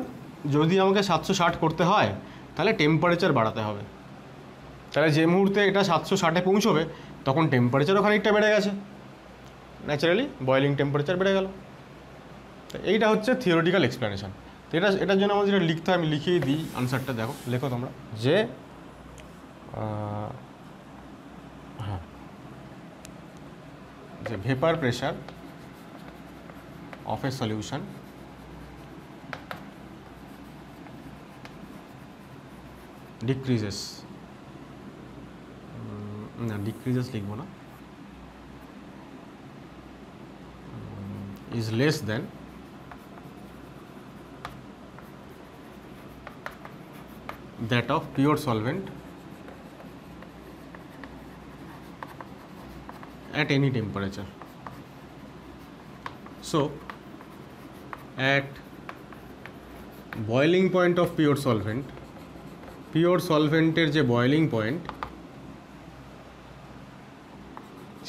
যদি আমাকে সাতশো ষাট করতে হয় তাহলে টেম্পারেচার বাড়াতে হবে তাহলে যে মুহূর্তে এটা সাতশো ষাটে পৌঁছবে তখন টেম্পারেচারও খানিকটা বেড়ে গেছে ন্যাচারালি বয়েলিং টেম্পারেচার বেড়ে গেল তো এইটা হচ্ছে থিওরিটিক্যাল এক্সপ্লেনেশান তো এটা এটার জন্য আমাদের যেটা লিখতে আমি লিখিয়ে দিই আনসারটা দেখো লেখো তোমরা যে আহ, হ্যাঁ যে vapour pressure of a solution decreases um, না decreases লিখবো না is less than that of pure solvent at any temperature so at boiling point of pure solvent pure solvent এর যে boiling point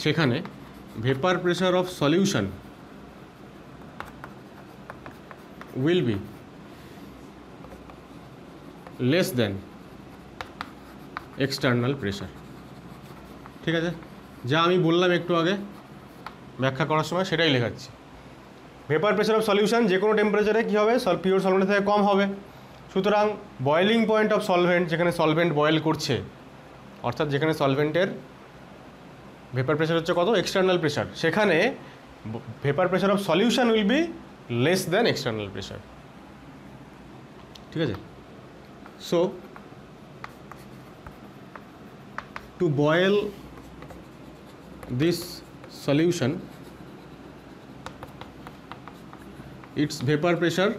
সেখানে vapor pressure of solution will be less than external pressure ঠিক আছে যা আমি বললাম একটু আগে ব্যাখ্যা করার সময় সেটাই লেখাচ্ছি ভেপার প্রেশার অফ সলিউশন যে কোনো টেম্পারেচারে কী হবে পিওর সলভেন্ট থেকে কম হবে সুতরাং বয়েলিং পয়েন্ট অফ সলভেন্ট যেখানে সলভেন্ট বয়েল করছে অর্থাৎ যেখানে সলভেন্টের ভেপার প্রেশার হচ্ছে কত এক্সটার্নাল প্রেশার সেখানে vapour pressure of solution will be less than external pressure ঠিক আছে so to boil this solution its vapor pressure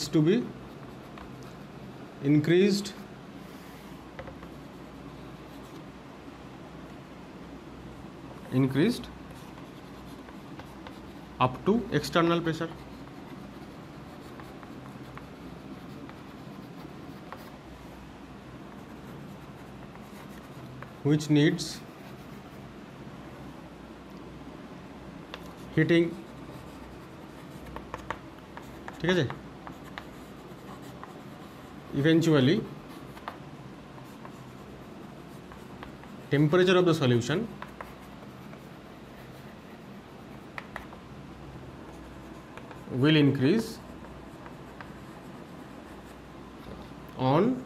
is to be increased increased up to external pressure which needs heating ঠিক আছে eventually temperature of the solution will increase on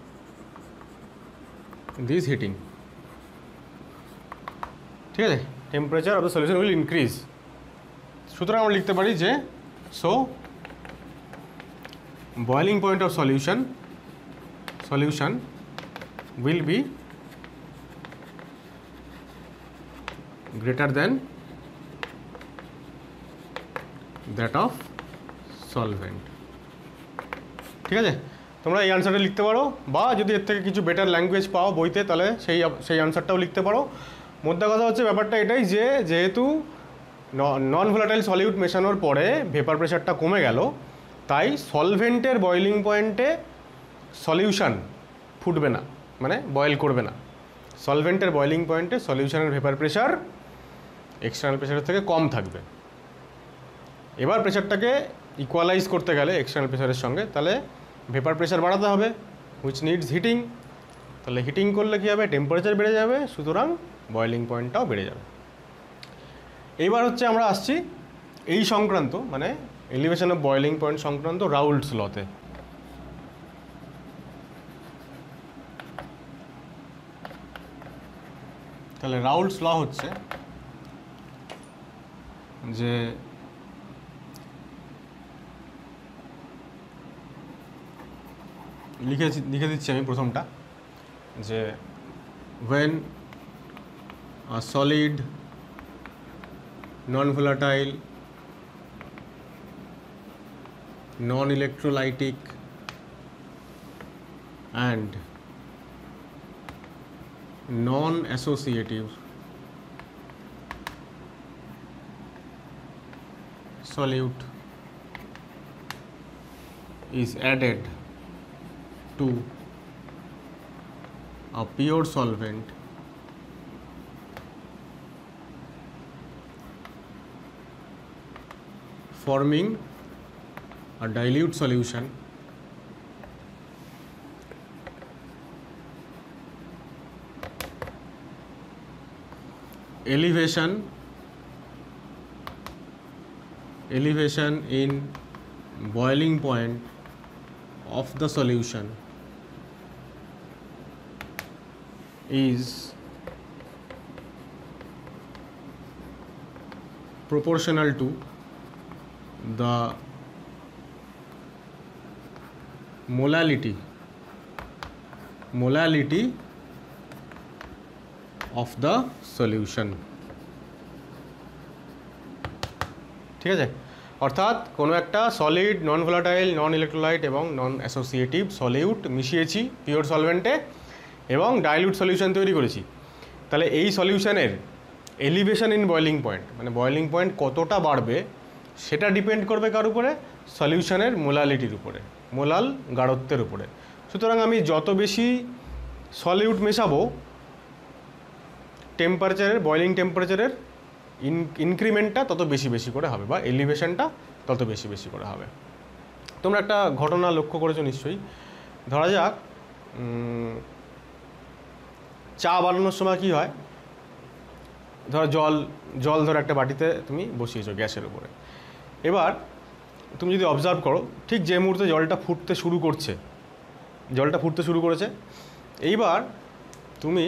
this heating ঠিক আছে temperature of the solution will increase সুতরাং আমরা লিখতে পারি যে so boiling point of solution solution will be greater than that of solvent ঠিক আছে তোমরা এই আনসারটা লিখতে পারো বা যদি এর থেকে কিছু বেটার ল্যাঙ্গুয়েজ পাও বইতে তাহলে সেই সেই আনসারটাও লিখতে পারো মোদ্দা কথা হচ্ছে ব্যাপারটা এটাই যে যেহেতু নন ভোলাটাইল সলিউট মেশানোর পরে ভেপার প্রেশারটা কমে গেল তাই সলভেন্টের বয়লিং পয়েন্টে সলিউশান ফুটবে না মানে বয়েল করবে না সলভেন্টের বয়লিং পয়েন্টে সলিউশানের ভেপার প্রেশার এক্সটার্নাল প্রেশারের থেকে কম থাকবে এবার প্রেশারটাকে ইকুয়ালাইজ করতে গেলে এক্সটার্নাল প্রেশারের সঙ্গে তাহলে ভেপার প্রেশার বাড়াতে হবে হুইচ নিডস হিটিং তাহলে হিটিং করলে কী হবে টেম্পারেচার বেড়ে যাবে সুতরাং বয়লিং পয়েন্টটাও বেড়ে যাবে এইবার হচ্ছে আমরা আসছি এই সংক্রান্ত মানে এলিভেশন অফ বয়লিং পয়েন্ট সংক্রান্ত রাউলস লতে তাহলে রাউলস ল হচ্ছে যে লিখেছি লিখে দিচ্ছি আমি প্রথমটা when a solid, non-volatile, non-electrolytic and non-associative solute is added to a pure solvent forming a dilute solution elevation elevation in boiling point of the solution is proportional to the molality molality of the solution ঠিক আছে অর্থাৎ কোনো একটা solid non volatile non electrolyte এবং non associative solute মিশিয়েছি pure সলভেন্টে এবং dilute solution তৈরি করেছি তাহলে এই সলিউশনের এলিভেশন ইন বয়লিং পয়েন্ট মানে বয়লিং পয়েন্ট কতটা বাড়বে সেটা ডিপেন্ড করবে কার উপরে সলিউশনের মোলালিটির উপরে মোলাল গাঢ়ত্বের উপরে সুতরাং আমি যত বেশি সলিউট মেশাবো টেম্পারেচারের বয়লিং টেম্পারেচারের ইন ইনক্রিমেন্টটা তত বেশি বেশি করে হবে বা এলিভেশনটা তত বেশি বেশি করে হবে তোমরা একটা ঘটনা লক্ষ্য করেছো নিশ্চয়ই ধরা যাক চা বানানোর সময় কি হয় ধরো জল জল ধরো একটা বাটিতে তুমি বসিয়েছো গ্যাসের উপরে এবার তুমি যদি অবজার্ভ করো ঠিক যে মুহূর্তে জলটা ফুটতে শুরু করছে জলটা ফুটতে শুরু করেছে এইবার তুমি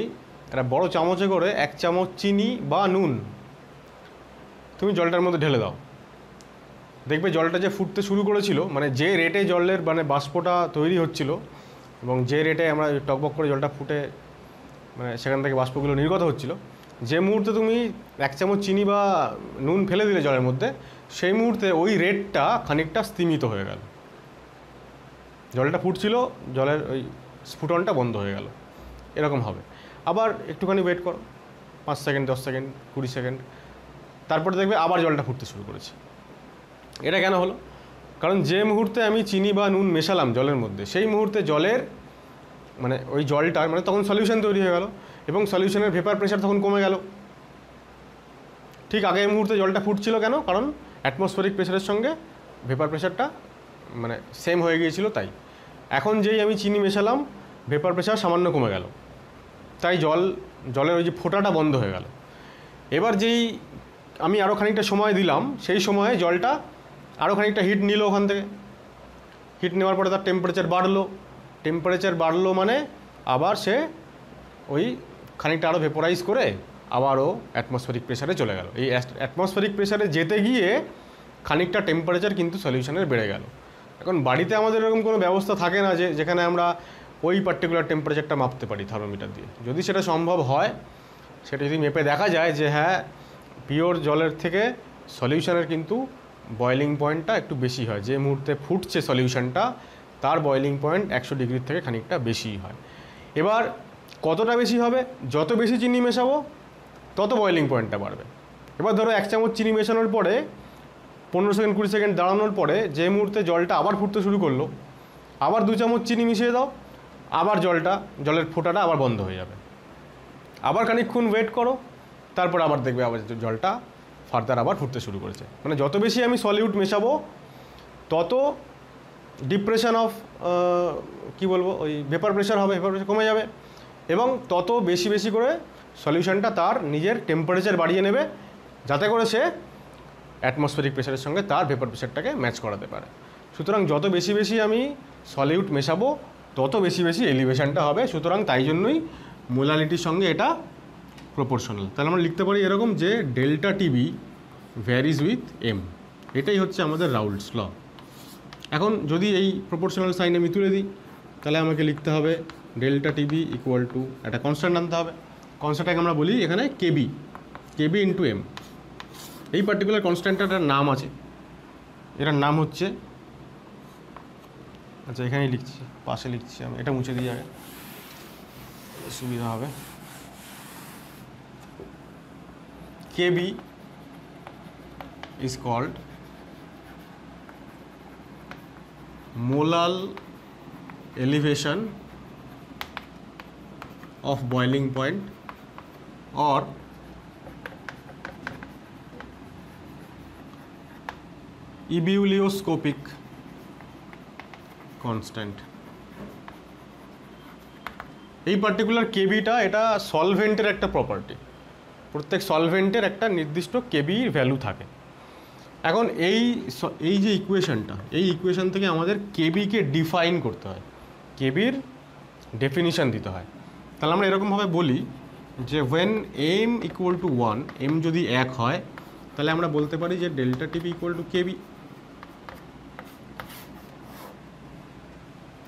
একটা বড় চামচে করে এক চামচ চিনি বা নুন তুমি জলটার মধ্যে ঢেলে দাও দেখবে জলটা যে ফুটতে শুরু করেছিল মানে যে রেটে জলের মানে বাষ্পটা তৈরি হচ্ছিল এবং যে রেটে আমরা টকবক করে জলটা ফুটে মানে সেখান থেকে বাষ্পগুলো নির্গত হচ্ছিল যে মুহূর্তে তুমি এক চামচ চিনি বা নুন ফেলে দিলে জলের মধ্যে সেই মুহূর্তে ওই রেটটা খানিকটা স্তিমিত হয়ে গেল জলটা ফুটছিল জলের ওই স্ফুটনটা বন্ধ হয়ে গেল এরকম হবে আবার একটুখানি ওয়েট করো পাঁচ সেকেন্ড দশ সেকেন্ড কুড়ি সেকেন্ড তারপরে দেখবে আবার জলটা ফুটতে শুরু করেছে এটা কেন হলো কারণ যে মুহূর্তে আমি চিনি বা নুন মেশালাম জলের মধ্যে সেই মুহূর্তে জলের মানে ওই জলটার মানে তখন সলিউশন তৈরি হয়ে গেল এবং সলিউশনের ভেপার প্রেশার তখন কমে গেল ঠিক আগে মুহূর্তে জলটা ফুটছিল কেন কারণ অ্যাটমসফেরিক প্রেশারের সঙ্গে ভেপার প্রেশারটা মানে সেম হয়ে গিয়েছিল তাই এখন যেই আমি চিনি মেশালাম ভেপার প্রেশার সামান্য কমে গেল তাই জল জলের ওই যে ফোটাটা বন্ধ হয়ে গেল এবার যেই আমি আরও খানিকটা সময় দিলাম সেই সময়ে জলটা আরও খানিকটা হিট নিল ওখান থেকে হিট নেওয়ার পরে তার টেম্পারেচার বাড়লো টেম্পারেচার বাড়লো মানে আবার সে ওই খানিকটা আরও ভেপোরাইজ করে আবারও অ্যাটমসফেরিক প্রেশারে চলে গেল এই অ্যাটমসফেরিক প্রেশারে যেতে গিয়ে খানিকটা টেম্পারেচার কিন্তু সলিউশনের বেড়ে গেল এখন বাড়িতে আমাদের এরকম কোনো ব্যবস্থা থাকে না যে যেখানে আমরা ওই পার্টিকুলার টেম্পারেচারটা মাপতে পারি থার্মোমিটার দিয়ে যদি সেটা সম্ভব হয় সেটা যদি মেপে দেখা যায় যে হ্যাঁ পিওর জলের থেকে সলিউশনের কিন্তু বয়লিং পয়েন্টটা একটু বেশি হয় যে মুহূর্তে ফুটছে সলিউশনটা তার বয়লিং পয়েন্ট একশো ডিগ্রির থেকে খানিকটা বেশিই হয় এবার কতটা বেশি হবে যত বেশি চিনি মেশাবো তত বয়লিং পয়েন্টটা বাড়বে এবার ধরো এক চামচ চিনি মেশানোর পরে পনেরো সেকেন্ড কুড়ি সেকেন্ড দাঁড়ানোর পরে যে মুহূর্তে জলটা আবার ফুটতে শুরু করলো আবার দু চামচ চিনি মিশিয়ে দাও আবার জলটা জলের ফোঁটাটা আবার বন্ধ হয়ে যাবে আবার খানিকক্ষণ ওয়েট করো তারপর আবার দেখবে আবার জলটা ফার্দার আবার ফুটতে শুরু করেছে মানে যত বেশি আমি সলিউট মেশাবো তত ডিপ্রেশন অফ uh, কি বলবো ওই ভেপার প্রেশার হবে ভেপার প্রেশার কমে যাবে এবং তত বেশি বেশি করে সলিউশনটা তার নিজের টেম্পারেচার বাড়িয়ে নেবে যাতে করে সে অ্যাটমসফেরিক প্রেশারের সঙ্গে তার ভেপার প্রেশারটাকে ম্যাচ করাতে পারে সুতরাং যত বেশি বেশি আমি সলিউট মেশাবো তত বেশি বেশি এলিভেশনটা হবে সুতরাং তাই জন্যই মোলালিটির সঙ্গে এটা প্রপোর্শনাল তাহলে আমরা লিখতে পারি এরকম যে delta TB varies with m এটাই হচ্ছে আমাদের রাউল্টস ল এখন যদি এই প্রপোর্শনাল সাইন আমি তুলে দিই তাহলে আমাকে লিখতে হবে ডেল্টা টিবি ইকুয়াল টু একটা কনস্ট্যান্ট আনতে হবে কনস্ট্যান্টটাকে আমরা বলি এখানে কেবি কেবি ইন্টু এম এই পার্টিকুলার কনস্ট্যান্টটার একটা নাম আছে এটার নাম হচ্ছে আচ্ছা এখানেই লিখছি পাশে লিখছি আমি এটা মুছে দিয়ে যাবে সুবিধা হবে KB is called molar elevation of boiling point or ebullioscopic constant এই পার্টিকুলার কেবিটা এটা সলভেন্টের একটা প্রপার্টি প্রত্যেক সলভেন্টের একটা নির্দিষ্ট কেবির ভ্যালু থাকে এখন এই এই যে ইকুয়েশনটা এই ইকুয়েশন থেকে আমাদের কেবিকে ডিফাইন করতে হয় কেবির ডেফিনিশান দিতে হয় তাহলে আমরা এরকমভাবে বলি যে when M equal to one M যদি এক হয় তাহলে আমরা বলতে পারি যে delta TP equal to KB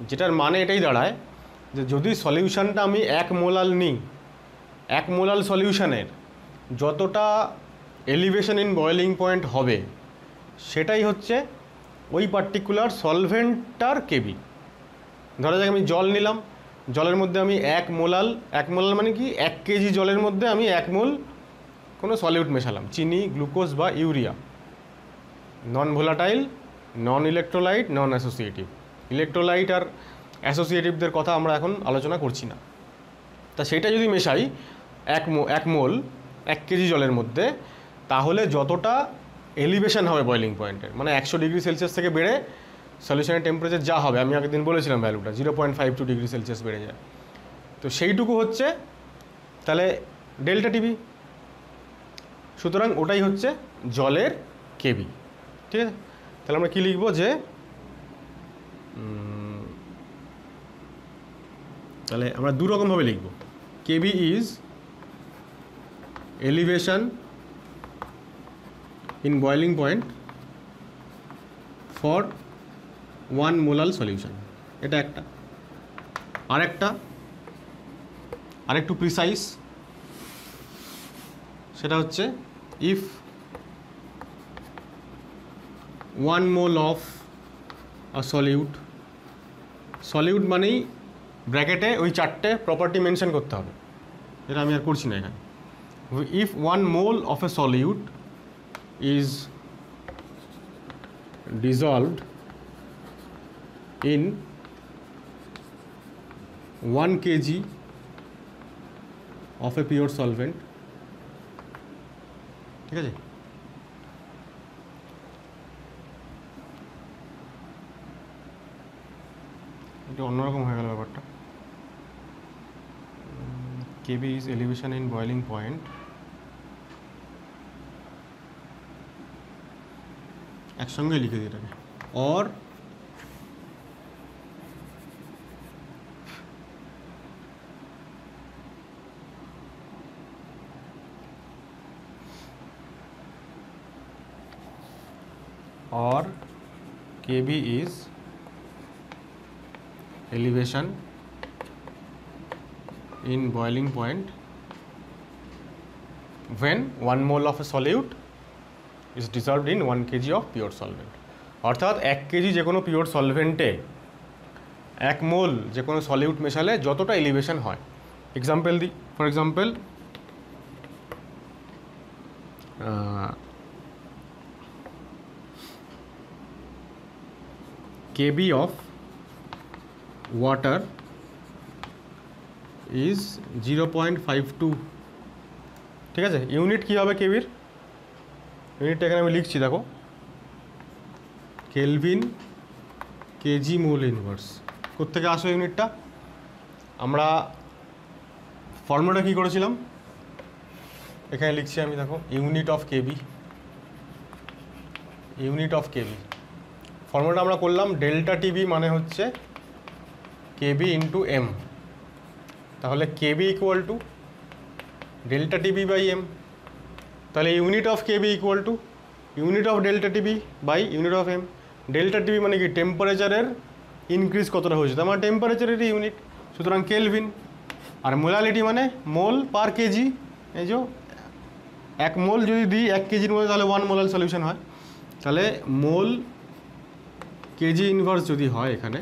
যেটার মানে এটাই দাঁড়ায় যে যদি সলিউশানটা আমি এক মোলাল নিই এক মোলাল সলিউশানের যতটা এলিভেশন ইন বয়েলিং পয়েন্ট হবে সেটাই হচ্ছে ওই পার্টিকুলার সলভেন্টটার কেবি ধরা যাক আমি জল নিলাম জলের মধ্যে আমি এক মোলাল এক মোলাল মানে কি এক কেজি জলের মধ্যে আমি এক মোল কোনো সলিউট মেশালাম চিনি গ্লুকোজ বা urea non volatile non electrolyte non associative electrolyte আর অ্যাসোসিয়েটিভদের কথা আমরা এখন আলোচনা করছি না তা সেটা যদি মেশাই এক মো এক মোল এক কেজি জলের মধ্যে তাহলে যতটা এলিভেশন হবে বয়েলিং পয়েন্টের মানে একশো ডিগ্রি সেলসিয়াস থেকে বেড়ে সলিউশনের টেম্পারেচার যা হবে আমি আগের দিন বলেছিলাম ভ্যালুটা zero point five two degree Celsius বেড়ে যায় তো সেইটুকু হচ্ছে তাহলে ডেল্টা টিভি সুতরাং ওটাই হচ্ছে জলের কেবি ঠিক আছে তাহলে আমরা কী লিখবো যে তাহলে আমরা দুরকমভাবে লিখব KB is elevation in boiling point for 1 molal solution এটা একটা আরেকটা আরেকটু প্রিসাইজ সেটা হচ্ছে if one mole of a solute solute মানেই ব্র্যাকেটে ওই চারটে প্রপার্টি মেনশন করতে হবে এটা আমি আর করছি না এখানে if one mole of a solute is dissolved in 1 kg of a pure solvent ঠিক আছে এটা অন্যরকম হয়ে গেল ব্যাপারটা কেবি is elevation in boiling point একসঙ্গে লিখে দিই এটাকে or or kb is elevation in boiling point when 1 mole of a solute is dissolved in one KG of pure solvent অর্থাৎ এক কেজি যে কোনো পিওর সলভেন্টে এক মোল যে কোনো সলিউট মেশালে যতটা এলিভেশন হয় এক্সাম্পল দিই for example KB of water is zero point five two ঠিক আছে ইউনিট কী হবে কেবির ইউনিটটা এখানে আমি লিখছি দেখো কেলভিন কেজি মূল ইনভার্স কোথেকে আসো ইউনিটটা আমরা ফর্মুলাটা কী করেছিলাম এখানে লিখছি আমি দেখো unit of KB unit of KB ফর্মুলাটা আমরা করলাম ডেল্টা টিবি মানে হচ্ছে কেবি ইন্টু এম তাহলে KB equal to delta TB by M তাহলে unit of K B equal to unit of delta TB by unit of M delta TB মানে কি টেম্পারেচারের ইনক্রিজ কতটা হয়েছে তার মানে টেম্পারেচারেরই ইউনিট সুতরাং কেলভিন আর মোলালিটি মানে মোল পার কেজি এই যে এক মোল যদি দিই এক কেজির মধ্যে তাহলে ওয়ান মোলাল সলিউশন হয় তাহলে মোল কেজি ইনভার্স যদি হয় এখানে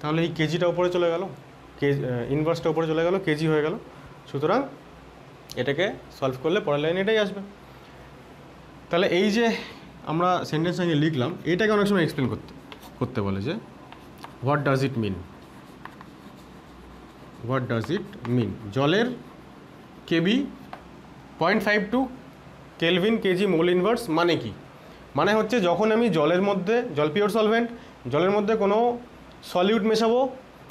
তাহলে এই কেজিটা ওপরে চলে গেল কেজি ইনভার্সটা ওপরে চলে গেল কেজি হয়ে গেল সুতরাং এটাকে সলভ করলে পরের লাইন এটাই আসবে তাহলে এই যে আমরা সেন্টেন্স সঙ্গে লিখলাম এটাকে অনেক সময় এক্সপ্লেন করতে করতে বলে যে what does it mean what does it mean জলের KB point five two kelvin KG mole inverse মানে কি মানে হচ্ছে যখন আমি জলের মধ্যে জল পিওর সলভেন্ট জলের মধ্যে কোনো সলিউট মেশাবো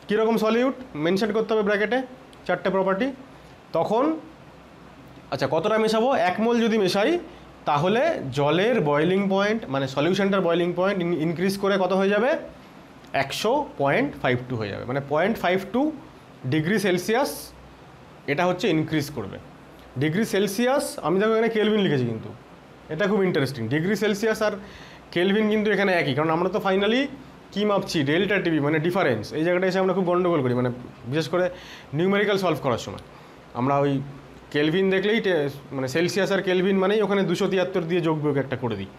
কীরকম সলিউট মেনশন করতে হবে ব্র্যাকেটে চারটে প্রপার্টি তখন আচ্ছা কতটা মেশাবো এক মোল যদি মেশাই তাহলে জলের বয়লিং পয়েন্ট মানে সলিউশনটার বয়লিং পয়েন্ট ইনক্রিজ করে কত হয়ে যাবে একশো পয়েন্ট ফাইভ টু হয়ে যাবে মানে point five two degree Celsius এটা হচ্ছে ইনক্রিজ করবে ডিগ্রি সেলসিয়াস আমি দেখো এখানে কেলভিন লিখেছি কিন্তু এটা খুব ইন্টারেস্টিং ডিগ্রি সেলসিয়াস আর কেলভিন কিন্তু এখানে একই কারণ আমরা তো ফাইনালি কী মাপছি ডেল্টা টিভি মানে ডিফারেন্স এই জায়গাটা এসে আমরা খুব গণ্ডগোল করি মানে বিশেষ করে নিউমেরিক্যাল সলভ করার সময় আমরা ওই কেলভিন দেখলেই মানে সেলসিয়াস আর কেলভিন মানেই ওখানে দুশো তিয়াত্তর দিয়ে যোগ বিয়োগ একটা করে দিই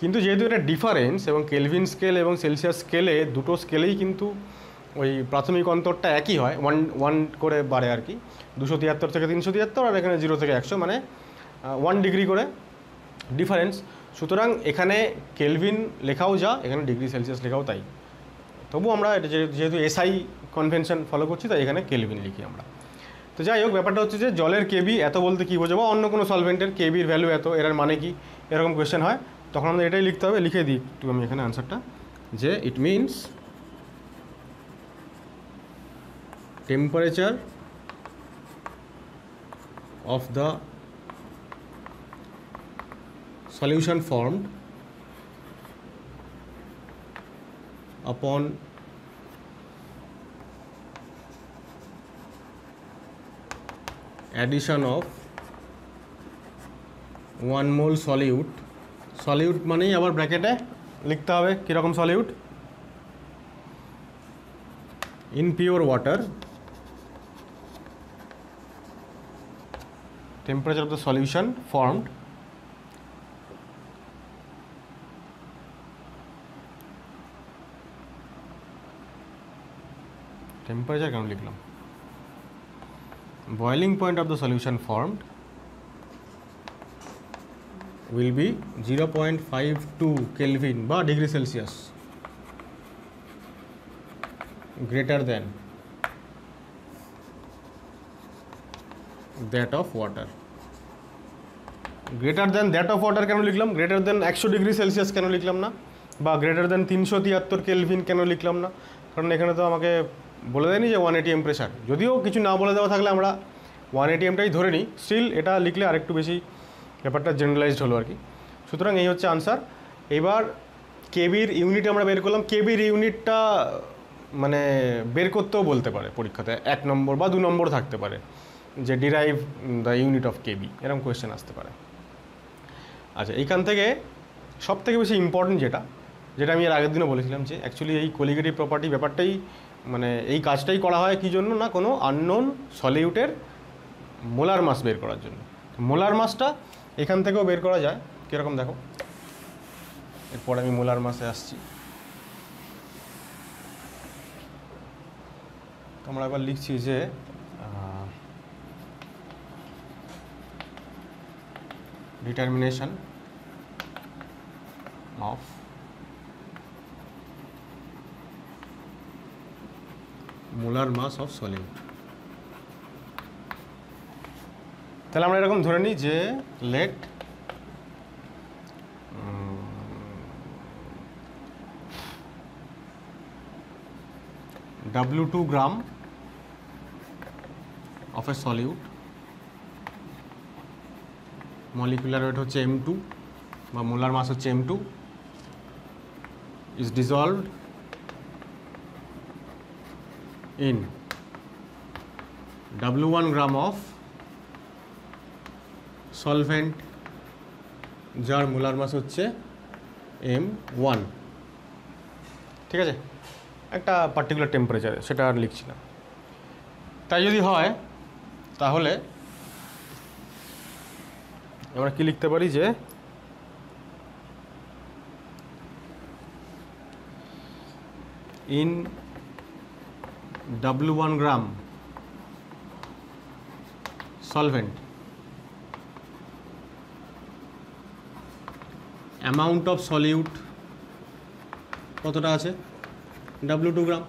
কিন্তু যেহেতু এটা ডিফারেন্স এবং কেলভিন স্কেল এবং সেলসিয়াস স্কেলে দুটো স্কেলেই কিন্তু ওই প্রাথমিক অন্তরটা একই হয় ওয়ান ওয়ান করে বাড়ে আর কি দুশো তিয়াত্তর থেকে তিনশো তিয়াত্তর আর এখানে জিরো থেকে একশো মানে ওয়ান ডিগ্রি করে ডিফারেন্স সুতরাং এখানে কেলভিন লেখাও যা এখানে ডিগ্রি সেলসিয়াস লেখাও তাই তবু আমরা এটা যেহেতু এসআই কনভেনশন ফলো করছি তাই এখানে কেলভিন লিখি আমরা তো যাই হোক ব্যাপারটা হচ্ছে যে জলের কেবি এত বলতে কী বোঝাবো বা অন্য কোনো সলভেন্টের কেবির ভ্যালু এত এরার মানে কি এরকম কোয়েশ্চেন হয় তখন আমাদের এটাই লিখতে হবে লিখে দিই একটু আমি এখানে আনসারটা যে it means temperature of the solution formed upon addition of one mole solute solute মানে আবার ব্র্যাকেটে লিখতে হবে কি রকম solute in pure water temperature of the solution formed temperature কেমন লিখলাম boiling point of the solution formed will be 0.52 Kelvin বা degree Celsius greater than that of water greater than that of water কেন লিখলাম greater than একশো degree Celsius কেন লিখলাম না বা গ্রেটার দেন তিনশো তিয়াত্তর কেলভিন কেন লিখলাম না কারণ এখানে তো আমাকে বলে দেয়নি যে ওয়ান এটিএম প্রেশার যদিও কিছু না বলে দেওয়া থাকলে আমরা ওয়ান এটিএমটাই ধরে নিই স্টিল এটা লিখলে আরেকটু বেশি ব্যাপারটা জেনারেলাইজড হলো আর কি সুতরাং এই হচ্ছে আনসার এবার কেবির ইউনিট আমরা বের করলাম কেবির ইউনিটটা মানে বের করতেও বলতে পারে পরীক্ষাতে এক নম্বর বা দু নম্বর থাকতে পারে যে derive the unit of KB এরকম কোয়েশ্চেন আসতে পারে আচ্ছা এইখান থেকে সব থেকে বেশি ইম্পর্টেন্ট যেটা যেটা আমি এর আগের দিনও বলেছিলাম যে অ্যাকচুয়ালি এই কোলিগেটিভ প্রপার্টি ব্যাপারটাই মানে এই কাজটাই করা হয় কী জন্য না কোনো আননোন সলিউটের মোলার মাস বের করার জন্য মোলার মাসটা এখান থেকেও বের করা যায় কীরকম দেখো এরপর আমি মোলার মাসে আসছি আমরা একবার লিখছি যে determination of molar mass of solute তাহলে আমরা এরকম ধরে নিই যে let W two gram of a solute molecular weight হচ্ছে এম বা মোলার মাস হচ্ছে M is dissolved in W1 gram of solvent যার মোলার মাস হচ্ছে এম ওয়ান ঠিক আছে একটা পার্টিকুলার টেম্পারেচারে সেটা আর লিখছি না তাই যদি হয় তাহলে আমরা কি লিখতে পারি যে in W1 gram solvent amount of solute কতটা আছে W two gram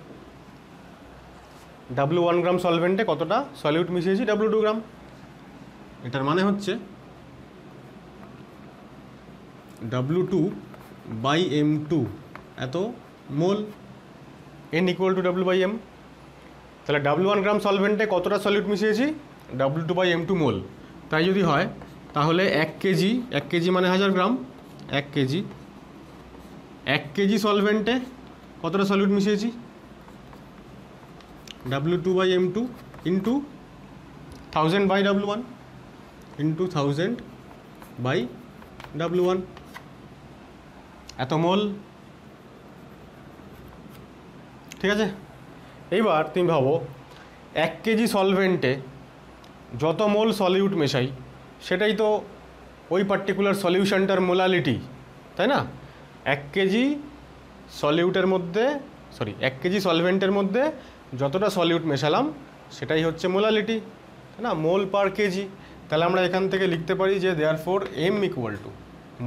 W one gram সলভেন্টে কতটা সলিউট মিশিয়েছি ডাব্লু টু গ্রাম এটার মানে হচ্ছে W two by M two এত mole N equal to W by M তাহলে ডাব্লু ওয়ান গ্রাম সলভেন্টে কতটা solute মিশিয়েছি W two by M two mole তাই যদি হয় তাহলে এক কেজি এক কেজি মানে হাজার গ্রাম এক কেজি এক কেজি সলভেন্টে কতটা solute মিশিয়েছি W two by M two into thousand by W one into thousand by W one এত মোল ঠিক আছে এইবার তুমি ভাবো এক কেজি সলভেন্টে যত মোল সলিউট মেশাই সেটাই তো ওই পার্টিকুলার সলিউশনটার মোলালিটি তাই না এক কেজি সলিউটের মধ্যে সরি এক কেজি সলভেন্টের মধ্যে যতটা সলিউট মেশালাম সেটাই হচ্ছে মোলালিটি তাই না মোল পার কেজি তাহলে আমরা এখান থেকে লিখতে পারি যে therefore M equal to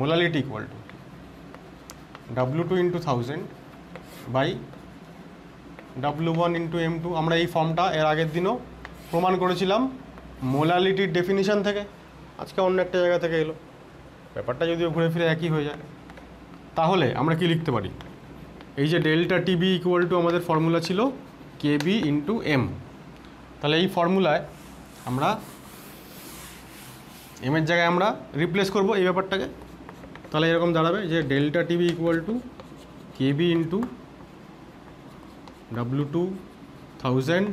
molality equal to W two into thousand by W one into M two আমরা এই ফর্মটা এর আগের দিনও প্রমাণ করেছিলাম মোলালিটির ডেফিনিশন থেকে আজকে অন্য একটা জায়গা থেকে এলো ব্যাপারটা যদিও ঘুরে ফিরে একই হয়ে যায় তাহলে আমরা কি লিখতে পারি এই যে ডেল্টা টিবি ইকুয়াল টু আমাদের ফর্মুলা ছিল কে বি ইন্টু এম তাহলে এই ফর্মুলায় আমরা এমের জায়গায় আমরা রিপ্লেস করব এই ব্যাপারটাকে তাহলে এরকম দাঁড়াবে যে delta TB equal to K B into W two thousand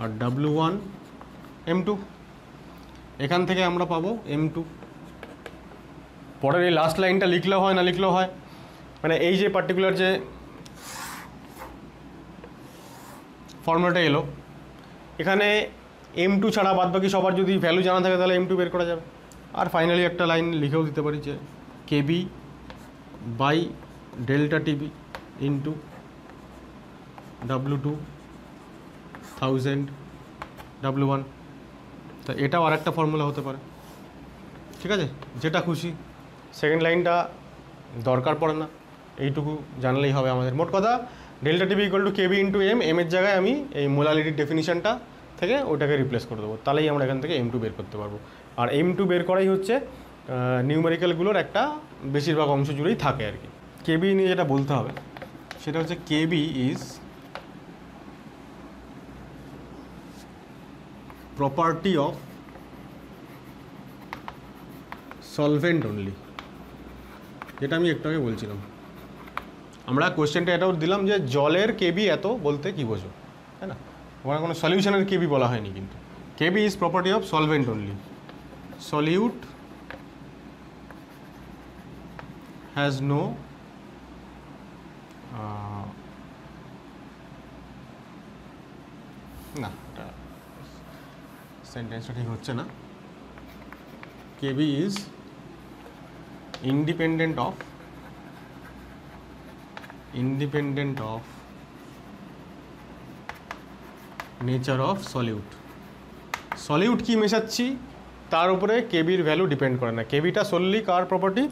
R W one M two এখান থেকে আমরা পাবো এম টু পরের এই লাস্ট লাইনটা লিখলেও হয় না লিখলেও হয় মানে এই যে পার্টিকুলার যে ফর্মুলাটা এলো এখানে এম টু ছাড়া বাদ বাকি সবার যদি ভ্যালু জানা থাকে তাহলে এম টু বের করা যাবে আর ফাইনালি একটা লাইন লিখেও দিতে পারি যে KB by delta TB into W2 1000 W1 তা এটাও আর একটা ফর্মুলা হতে পারে ঠিক আছে যেটা খুশি সেকেন্ড লাইনটা দরকার পড়ে না এইটুকু জানলেই হবে আমাদের মোট কথা delta TV equal to KB into M এমের জায়গায় আমি এই মোলালিটির ডেফিনিশানটা থেকে ওটাকে রিপ্লেস করে দেবো তাহলেই আমরা এখান থেকে এম টু বের করতে পারবো আর এম টু বের করাই হচ্ছে নিউমেরিক্যালগুলোর একটা বেশিরভাগ অংশ জুড়েই থাকে আর কি কেবি নিয়ে যেটা বলতে হবে সেটা হচ্ছে KB is property of solvent only যেটা আমি একটু আগে বলছিলাম আমরা কোয়েশ্চেনটা এটাও দিলাম যে জলের কেবি এত বলতে কি বোঝো তাই না ওখানে কোনো সলিউশনের কেবি বলা হয়নি কিন্তু KB is property of solvent only solute has no না সেন্টেন্সটা ঠিক হচ্ছে না KB is independent of independent of nature of solute solute কি মেশাচ্ছি তার উপরে কেবির ভ্যালু ডিপেন্ড করে না কেবিটা সললি কার প্রপার্টি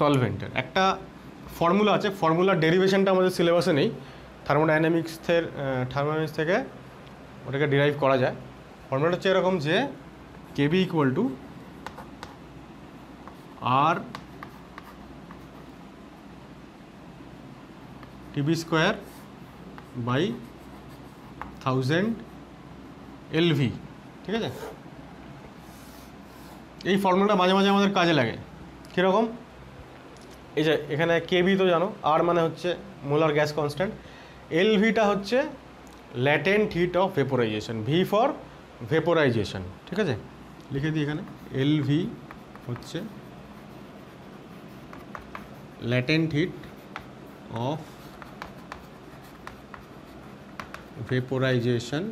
সলভেন্টের একটা ফর্মুলা আছে ফর্মুলার ডেরিভেশনটা আমাদের সিলেবাসে নেই থার্মোডাইনামিক্সের থার্মোডাইনামিক্স থেকে ওটাকে ডিরাইভ করা যায় ফর্মুলাটা হচ্ছে এরকম যে KB equal to R TB square by thousand LV ঠিক আছে এই ফর্মুলাটা মাঝে মাঝে আমাদের কাজে লাগে কীরকম এই যে এখানে কেবি তো জানো আর মানে হচ্ছে মোলার গ্যাস কনস্ট্যান্ট এলভিটা হচ্ছে latent heat of vaporisation V for vaporisation ঠিক আছে লিখে দিই এখানে এল ভি হচ্ছে latent heat of vaporisation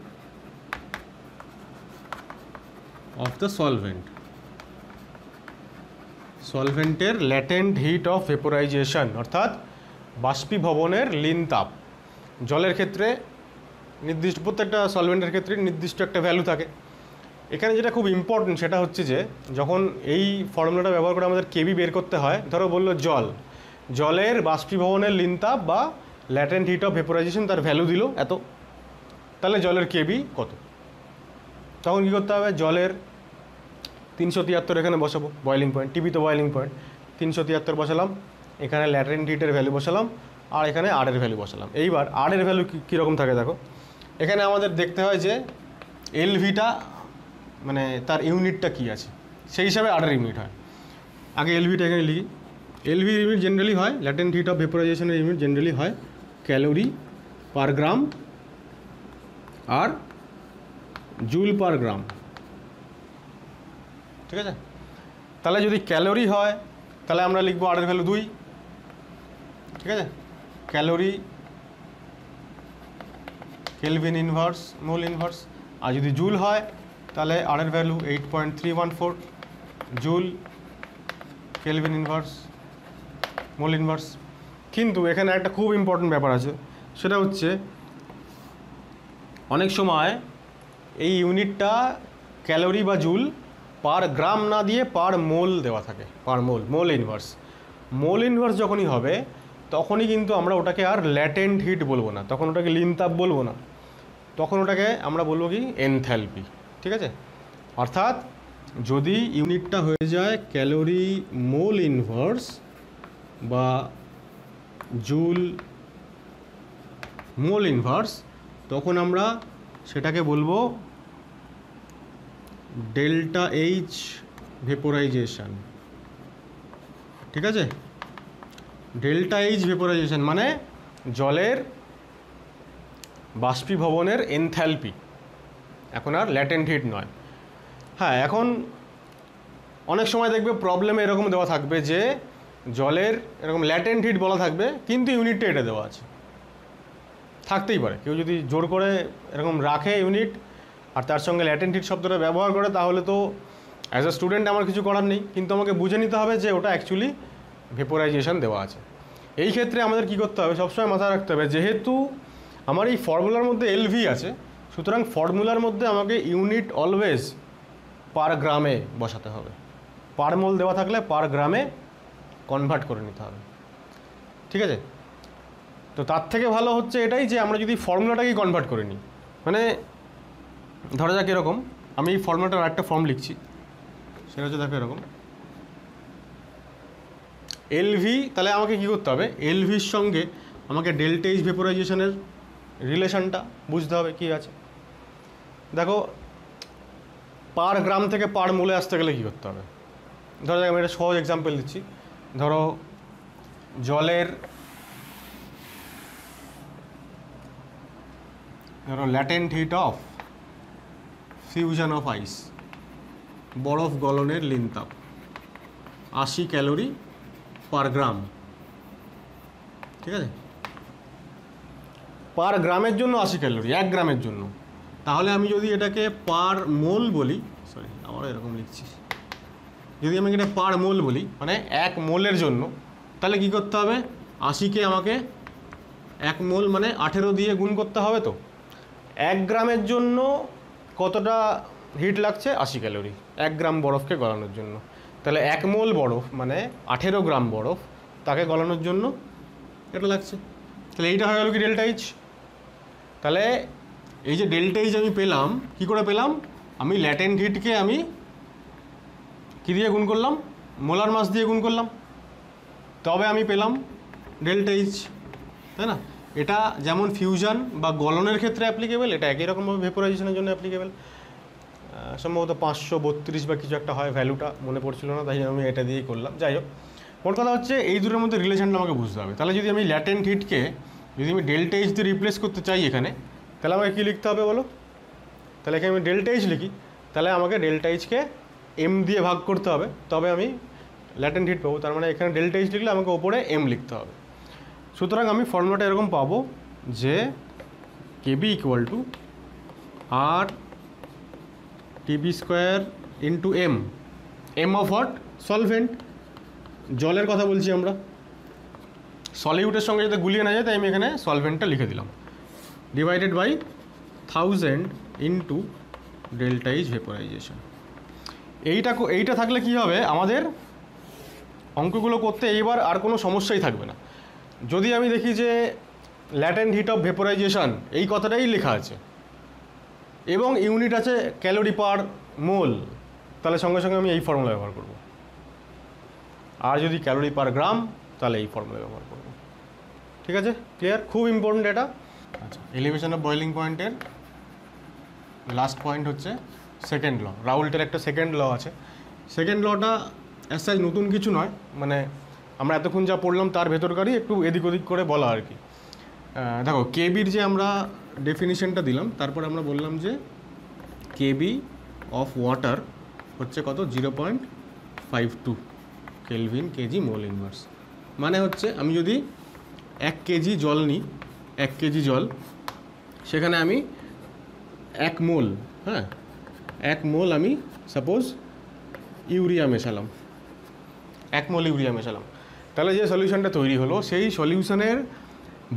of the solvent সলভেন্টের latent heat of vaporisation অর্থাৎ বাষ্পীভবনের লিনতাপ তাপ জলের ক্ষেত্রে নির্দিষ্ট প্রত্যেকটা সলভেন্টের ক্ষেত্রে নির্দিষ্ট একটা ভ্যালু থাকে এখানে যেটা খুব ইম্পর্টেন্ট সেটা হচ্ছে যে যখন এই ফর্মুলাটা ব্যবহার করে আমাদের কেবি বের করতে হয় ধরো বললো জল জলের বাষ্পীভবনের লিনতাপ বা ল্যাটেন্ট হিট অফ ভেপোরাইজেশন তার ভ্যালু দিল এত তাহলে জলের কেবি কত তখন কী করতে হবে জলের তিনশো তিয়াত্তর এখানে বসাবো বয়লিং পয়েন্ট টিভি তো বয়লিং পয়েন্ট তিনশো তিয়াত্তর বসালাম এখানে ল্যাটেন্ট হিটের ভ্যালু বসালাম আর এখানে আরের ভ্যালু বসালাম এইবার আরের ভ্যালু কীরকম থাকে দেখো এখানে আমাদের দেখতে হয় যে এলভিটা মানে তার ইউনিটটা কি আছে সেই হিসাবে আর্ডার ইউনিট হয় আগে এলভিটা এখানে লিখি এলভি ইউনিট জেনারেলি হয় ল্যাটেন হিট অফ ভেপোরাইজেশনের ইউনিট জেনারেলি হয় ক্যালোরি পার গ্রাম আর জুল পার গ্রাম ঠিক আছে তাহলে যদি ক্যালোরি হয় তাহলে আমরা লিখবো আর্ডার ভ্যালু দুই ঠিক আছে calorie kelvin inverse mole inverse আর যদি জুল হয় তাহলে আর এর value eight point three one four joule kelvin inverse mole inverse কিন্তু এখানে একটা খুব ইম্পর্টেন্ট ব্যাপার আছে সেটা হচ্ছে অনেক সময় এই ইউনিটটা ক্যালোরি বা জুল পার গ্রাম না দিয়ে পার মোল দেওয়া থাকে per mole mole inverse mole inverse যখনই হবে তখনই কিন্তু আমরা ওটাকে আর ল্যাটেন্ট হিট বলবো না তখন ওটাকে লিনতাপ বলবো না তখন ওটাকে আমরা বলবো কি এনথ্যালপি ঠিক আছে অর্থাৎ যদি ইউনিটটা হয়ে যায় ক্যালোরি মোল ইনভার্স বা জুল মোল ইনভার্স তখন আমরা সেটাকে বলবো ডেল্টা এইচ ভেপোরাইজেশন ঠিক আছে ডেল্টা এইচ ভেপোরাইজেশান মানে জলের বাষ্পীভবনের এনথ্যালপি এখন আর ল্যাটেন্ট হিট নয় হ্যাঁ এখন অনেক সময় দেখবে প্রবলেমে এরকম দেওয়া থাকবে যে জলের এরকম ল্যাটেন্ট হিট বলা থাকবে কিন্তু ইউনিটটা এটা দেওয়া আছে থাকতেই পারে কেউ যদি জোর করে এরকম রাখে ইউনিট আর তার সঙ্গে ল্যাটেন্ট হিট শব্দটা ব্যবহার করে তাহলে তো অ্যাজ আ স্টুডেন্ট আমার কিছু করার নেই কিন্তু আমাকে বুঝে নিতে হবে যে ওটা অ্যাকচুয়ালি ভেপোরাইজেশন দেওয়া আছে এই ক্ষেত্রে আমাদের কি করতে হবে সবসময় মাথায় রাখতে হবে যেহেতু আমার এই ফর্মুলার মধ্যে এলভি আছে সুতরাং ফর্মুলার মধ্যে আমাকে ইউনিট অলওয়েজ পার গ্রামে বসাতে হবে পার মোল দেওয়া থাকলে পার গ্রামে কনভার্ট করে নিতে হবে ঠিক আছে তো তার থেকে ভালো হচ্ছে এটাই যে আমরা যদি ফর্মুলাটাকেই কনভার্ট করে নিই মানে ধরা যাক এরকম আমি এই ফর্মুলাটার একটা ফর্ম লিখছি সেটা হচ্ছে দেখো এরকম এলভি তাহলে আমাকে কী করতে হবে এলভির সঙ্গে আমাকে ডেল্টা ভেপোরাইজেশনের রিলেশনটা বুঝতে হবে কী আছে দেখো পার গ্রাম থেকে পার মূলে আসতে গেলে কী করতে হবে ধরো আমি একটা সহজ এক্সাম্পল দিচ্ছি ধরো জলের ধরো latent heat of fusion of ice বরফ গলনের লিনতাপ আশি ক্যালোরি পার গ্রাম ঠিক আছে পার গ্রামের জন্য আশি ক্যালোরি এক গ্রামের জন্য তাহলে আমি যদি এটাকে পার মোল বলি সরি আমারও এরকম লিখছি যদি আমি এটা পার মোল বলি মানে এক মোলের জন্য তাহলে কি করতে হবে আশিকে আমাকে এক মোল মানে আঠেরো দিয়ে গুণ করতে হবে তো এক গ্রামের জন্য কতটা হিট লাগছে আশি ক্যালোরি এক গ্রাম বরফকে গলানোর জন্য তাহলে এক মোল বরফ মানে আঠেরো গ্রাম বরফ তাকে গলানোর জন্য এটা লাগছে তাহলে এইটা হয়ে গেল কি ডেল্টা এইচ তাহলে এই যে ডেল্টা এইচ আমি পেলাম কি করে পেলাম আমি ল্যাটেন হিটকে আমি কী দিয়ে গুণ করলাম মোলার মাস দিয়ে গুণ করলাম তবে আমি পেলাম ডেল্টা এইচ তাই না এটা যেমন ফিউশন বা গলনের ক্ষেত্রে অ্যাপ্লিকেবল এটা একই রকমভাবে ভেপোরাইজেশনের জন্য অ্যাপ্লিকেবল সম্ভবত পাঁচশো বত্রিশ বা কিছু একটা হয় ভ্যালুটা মনে পড়ছিল না তাই আমি এটা দিয়েই করলাম যাই হোক মোট কথা হচ্ছে এই দুটোর মধ্যে রিলেশনটা আমাকে বুঝতে হবে তাহলে যদি আমি ল্যাটেন্ট হিটকে যদি আমি ডেল্টা এইচ দিয়ে রিপ্লেস করতে চাই এখানে তাহলে আমাকে কী লিখতে হবে বলো তাহলে এখানে আমি ডেল্টা এইচ লিখি তাহলে আমাকে ডেল্টা এইচকে এম দিয়ে ভাগ করতে হবে তবে আমি ল্যাটেন্ট হিট পাবো তার মানে এখানে ডেল্টা এইচ লিখলে আমাকে ওপরে এম লিখতে হবে সুতরাং আমি ফর্মুলাটা এরকম পাবো যে KB equal to R TB square into M M of hot solvent জলের কথা বলছি আমরা সলিউডের সঙ্গে যাতে গুলিয়ে না যায় তাই আমি এখানে সলভেন্টটা লিখে দিলাম divided by thousand into delta H vaporisation এইটা এইটা থাকলে কি হবে আমাদের অঙ্কগুলো করতে এইবার আর কোনো সমস্যাই থাকবে না যদি আমি দেখি যে ল্যাটেন্ট হিট অফ ভেপোরাইজেশন এই কথাটাই লেখা আছে এবং ইউনিট আছে ক্যালোরি পার মোল তাহলে সঙ্গে সঙ্গে আমি এই ফর্মুলা ব্যবহার করব আর যদি ক্যালোরি পার গ্রাম তাহলে এই ফর্মুলা ব্যবহার করব ঠিক আছে ক্লিয়ার খুব ইম্পর্টেন্ট এটা আচ্ছা এলিভেশন অফ বয়েলিং পয়েন্টের লাস্ট পয়েন্ট হচ্ছে সেকেন্ড ল রাউলটের একটা সেকেন্ড ল আছে সেকেন্ড লটা এস সাইজ নতুন কিছু নয় মানে আমরা এতক্ষণ যা পড়লাম তার ভেতরকারই একটু এদিক ওদিক করে বলা আর কি দেখো কেবির যে আমরা ডেফিনিশনটা দিলাম তারপর আমরা বললাম যে কেবি অফ ওয়াটার হচ্ছে কত zero point five two kelvin KG mole inverse মানে হচ্ছে আমি যদি এক কেজি জল নিই এক কেজি জল সেখানে আমি এক মোল হ্যাঁ এক মোল আমি সাপোজ ইউরিয়া মেশালাম এক মোল ইউরিয়া মেশালাম তাহলে যে সলিউশনটা তৈরি হলো সেই সলিউশনের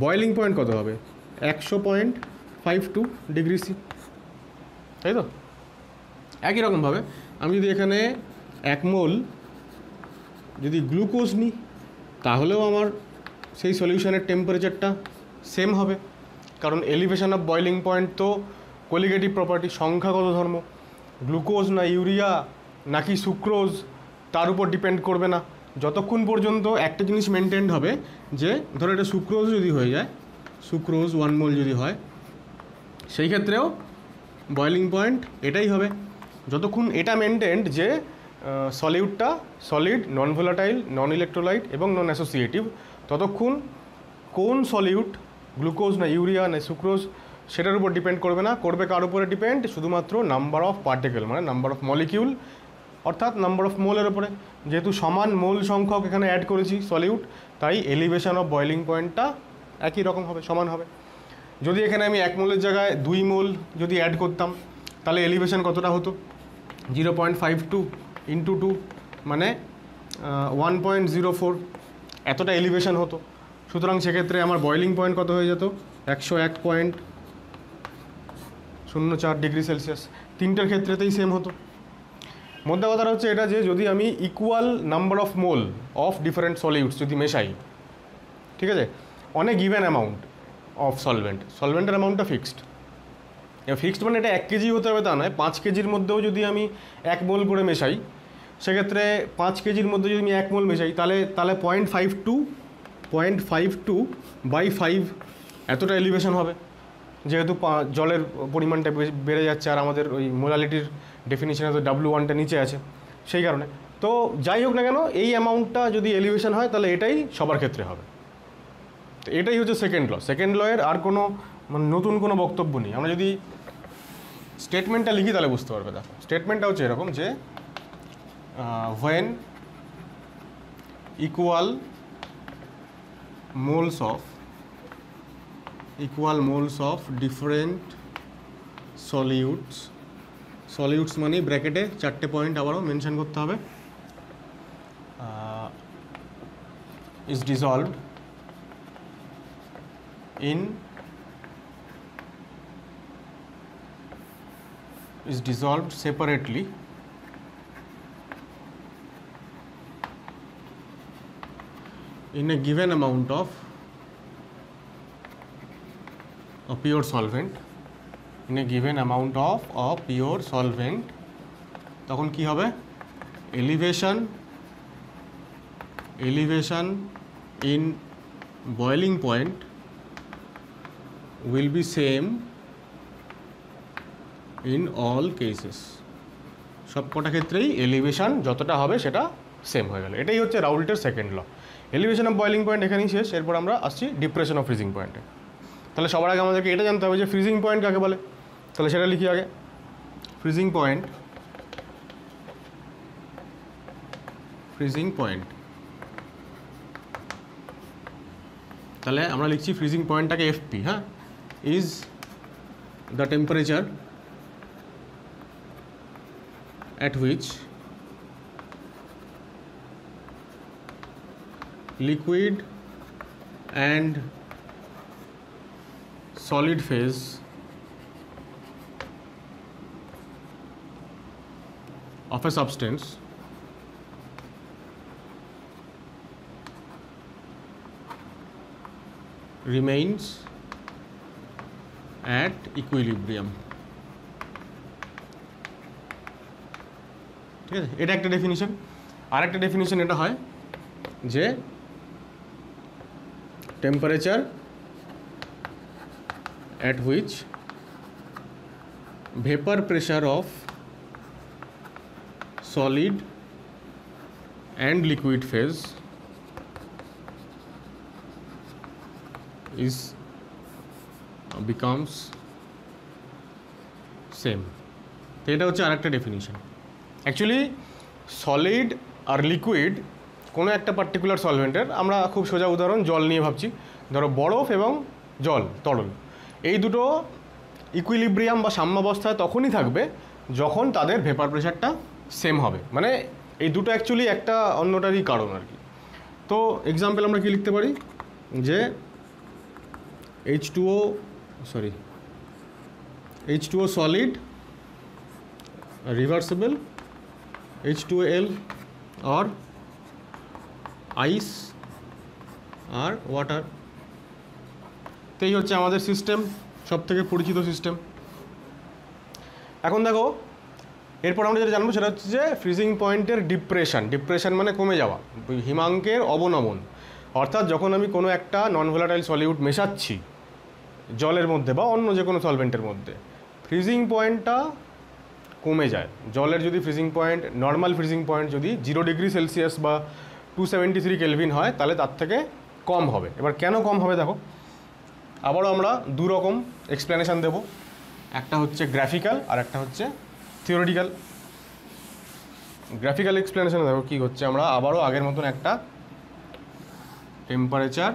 বয়েলিং পয়েন্ট কত হবে একশো point five two degree C তাই তো একই রকমভাবে আমি যদি এখানে এক মোল যদি গ্লুকোজ নিই তাহলেও আমার সেই সলিউশনের টেম্পারেচারটা সেম হবে কারণ এলিভেশন অফ বয়লিং পয়েন্ট তো কোলিগেটিভ প্রপার্টি সংখ্যাগত ধর্ম গ্লুকোজ না ইউরিয়া নাকি সুক্রোজ তার উপর ডিপেন্ড করবে না যতক্ষণ পর্যন্ত একটা জিনিস মেনটেন হবে যে ধরো এটা সুক্রোজ যদি হয়ে যায় সুক্রোজ ওয়ান মোল যদি হয় সেই ক্ষেত্রেও বয়লিং পয়েন্ট এটাই হবে যতক্ষণ এটা মেনটেন্ড যে সলিউডটা solid non volatile non electrolyte এবং নন অ্যাসোসিয়েটিভ ততক্ষণ কোন সলিউট গ্লুকোজ না ইউরিয়া না সুক্রোজ সেটার উপর ডিপেন্ড করবে না করবে কার উপরে ডিপেন্ড শুধুমাত্র নাম্বার অফ পার্টিকেল মানে নাম্বার অফ মলিকিউল অর্থাৎ নাম্বার অফ মোলের ওপরে যেহেতু সমান মোল সংখ্যক এখানে অ্যাড করেছি সলিউট তাই এলিভেশন অফ বয়েলিং পয়েন্টটা একই রকম হবে সমান হবে যদি এখানে আমি এক মোলের জায়গায় দুই মোল যদি অ্যাড করতাম তাহলে এলিভেশন কতটা হতো zero point five two into two মানে ওয়ান পয়েন্ট জিরো ফোর এতটা এলিভেশন হতো সুতরাং সেক্ষেত্রে আমার বয়লিং পয়েন্ট কত হয়ে যেত একশো এক পয়েন্ট শূন্য চার ডিগ্রি সেলসিয়াস তিনটার ক্ষেত্রেতেই সেম হতো মধ্যে কথাটা হচ্ছে এটা যে যদি আমি equal number of mole of different solutes যদি মেশাই ঠিক আছে অনেক গিভেন অ্যামাউন্ট অফ সলভেন্ট সলভেন্টের অ্যামাউন্টটা ফিক্সড ফিক্সড মানে এটা এক কেজি হতে হবে তা নয় পাঁচ কেজির মধ্যেও যদি আমি এক মোল করে মেশাই সেক্ষেত্রে পাঁচ কেজির মধ্যে যদি আমি এক মোল মেশাই তাহলে তাহলে point five two point five two by five এতটা এলিভেশন হবে যেহেতু জলের পরিমাণটা বেড়ে যাচ্ছে আর আমাদের ওই মোলালিটির ডেফিনিশনে তো ডাব্লু ওয়ানটা নিচে আছে সেই কারণে তো যাই হোক না কেন এই অ্যামাউন্টটা যদি এলিভেশন হয় তাহলে এটাই সবার ক্ষেত্রে হবে তো এটাই হচ্ছে সেকেন্ড ল সেকেন্ড লয়ের আর কোনো মানে নতুন কোনো বক্তব্য নেই আমরা যদি স্টেটমেন্টটা লিখি তাহলে বুঝতে পারবে দেখো স্টেটমেন্টটা হচ্ছে এরকম যে uh, when equal moles of equal moles of different solutes solutes মানে ব্র্যাকেটে চারটে পয়েন্ট আবারও মেনশন করতে হবে is dissolved in is dissolved separately in a given amount of a pure solvent in a given amount of a pure solvent তখন কি হবে elevation elevation in boiling point will be same in all cases সব কটা ক্ষেত্রেই elevation যতটা হবে সেটা same হয়ে গেল এটাই হচ্ছে রাউল্টের second law elevation of boiling point এখানেই শেষ এরপর আমরা আসছি ডিপ্রেশন অফ ফ্রিজিং পয়েন্টে তাহলে সবার আগে আমাদেরকে এটা জানতে হবে যে ফ্রিজিং পয়েন্ট কাকে বলে তাহলে সেটা লিখি আগে ফ্রিজিং পয়েন্ট ফ্রিজিং পয়েন্ট তাহলে আমরা লিখছি ফ্রিজিং পয়েন্টটাকে এফপি হ্যাঁ is the temperature at which liquid and solid phase of a substance remains at equilibrium ঠিক আছে এটা একটা ডেফিনিশন আর একটা ডেফিনিশন এটা হয় যে temperature at which vapor pressure of solid and liquid phase is becomes same তো এটা হচ্ছে আরেকটা ডেফিনিশন অ্যাকচুয়ালি সলিড আর লিকুইড কোনো একটা পার্টিকুলার সলভেন্টের আমরা খুব সোজা উদাহরণ জল নিয়ে ভাবছি ধরো বরফ এবং জল তরল এই দুটো ইকুইলিব্রিয়াম বা সাম্যাবস্থায় তখনই থাকবে যখন তাদের ভেপার প্রেশারটা সেম হবে মানে এই দুটো অ্যাকচুয়ালি একটা অন্যটারই কারণ আর কি তো এক্সাম্পল আমরা কি লিখতে পারি যে H two O sorry H two O solid reversible H two L আর আইস আর ওয়াটার তেই হচ্ছে আমাদের সিস্টেম সব থেকে পরিচিত সিস্টেম এখন দেখো এরপর আমরা যেটা জানবো সেটা হচ্ছে যে ফ্রিজিং পয়েন্টের ডিপ্রেশন ডিপ্রেশন মানে কমে যাওয়া হিমাঙ্কের অবনমন অর্থাৎ যখন আমি কোনো একটা নন ভোলাটাইল সলিউড মেশাচ্ছি জলের মধ্যে বা অন্য যে কোনো সলভেন্টের মধ্যে ফ্রিজিং পয়েন্টটা কমে যায় জলের যদি freezing point normal freezing point যদি জিরো ডিগ্রি সেলসিয়াস বা টু সেভেন্টি থ্রি কেলভিন হয় তাহলে তার থেকে কম হবে এবার কেন কম হবে দেখো আবারও আমরা দু রকম এক্সপ্লেনেশান দেব একটা হচ্ছে গ্রাফিক্যাল আর একটা হচ্ছে থিওরিটিক্যাল গ্রাফিক্যাল এক্সপ্লেনেশানে দেখো কী হচ্ছে আমরা আবারও আগের মতন একটা টেম্পারেচার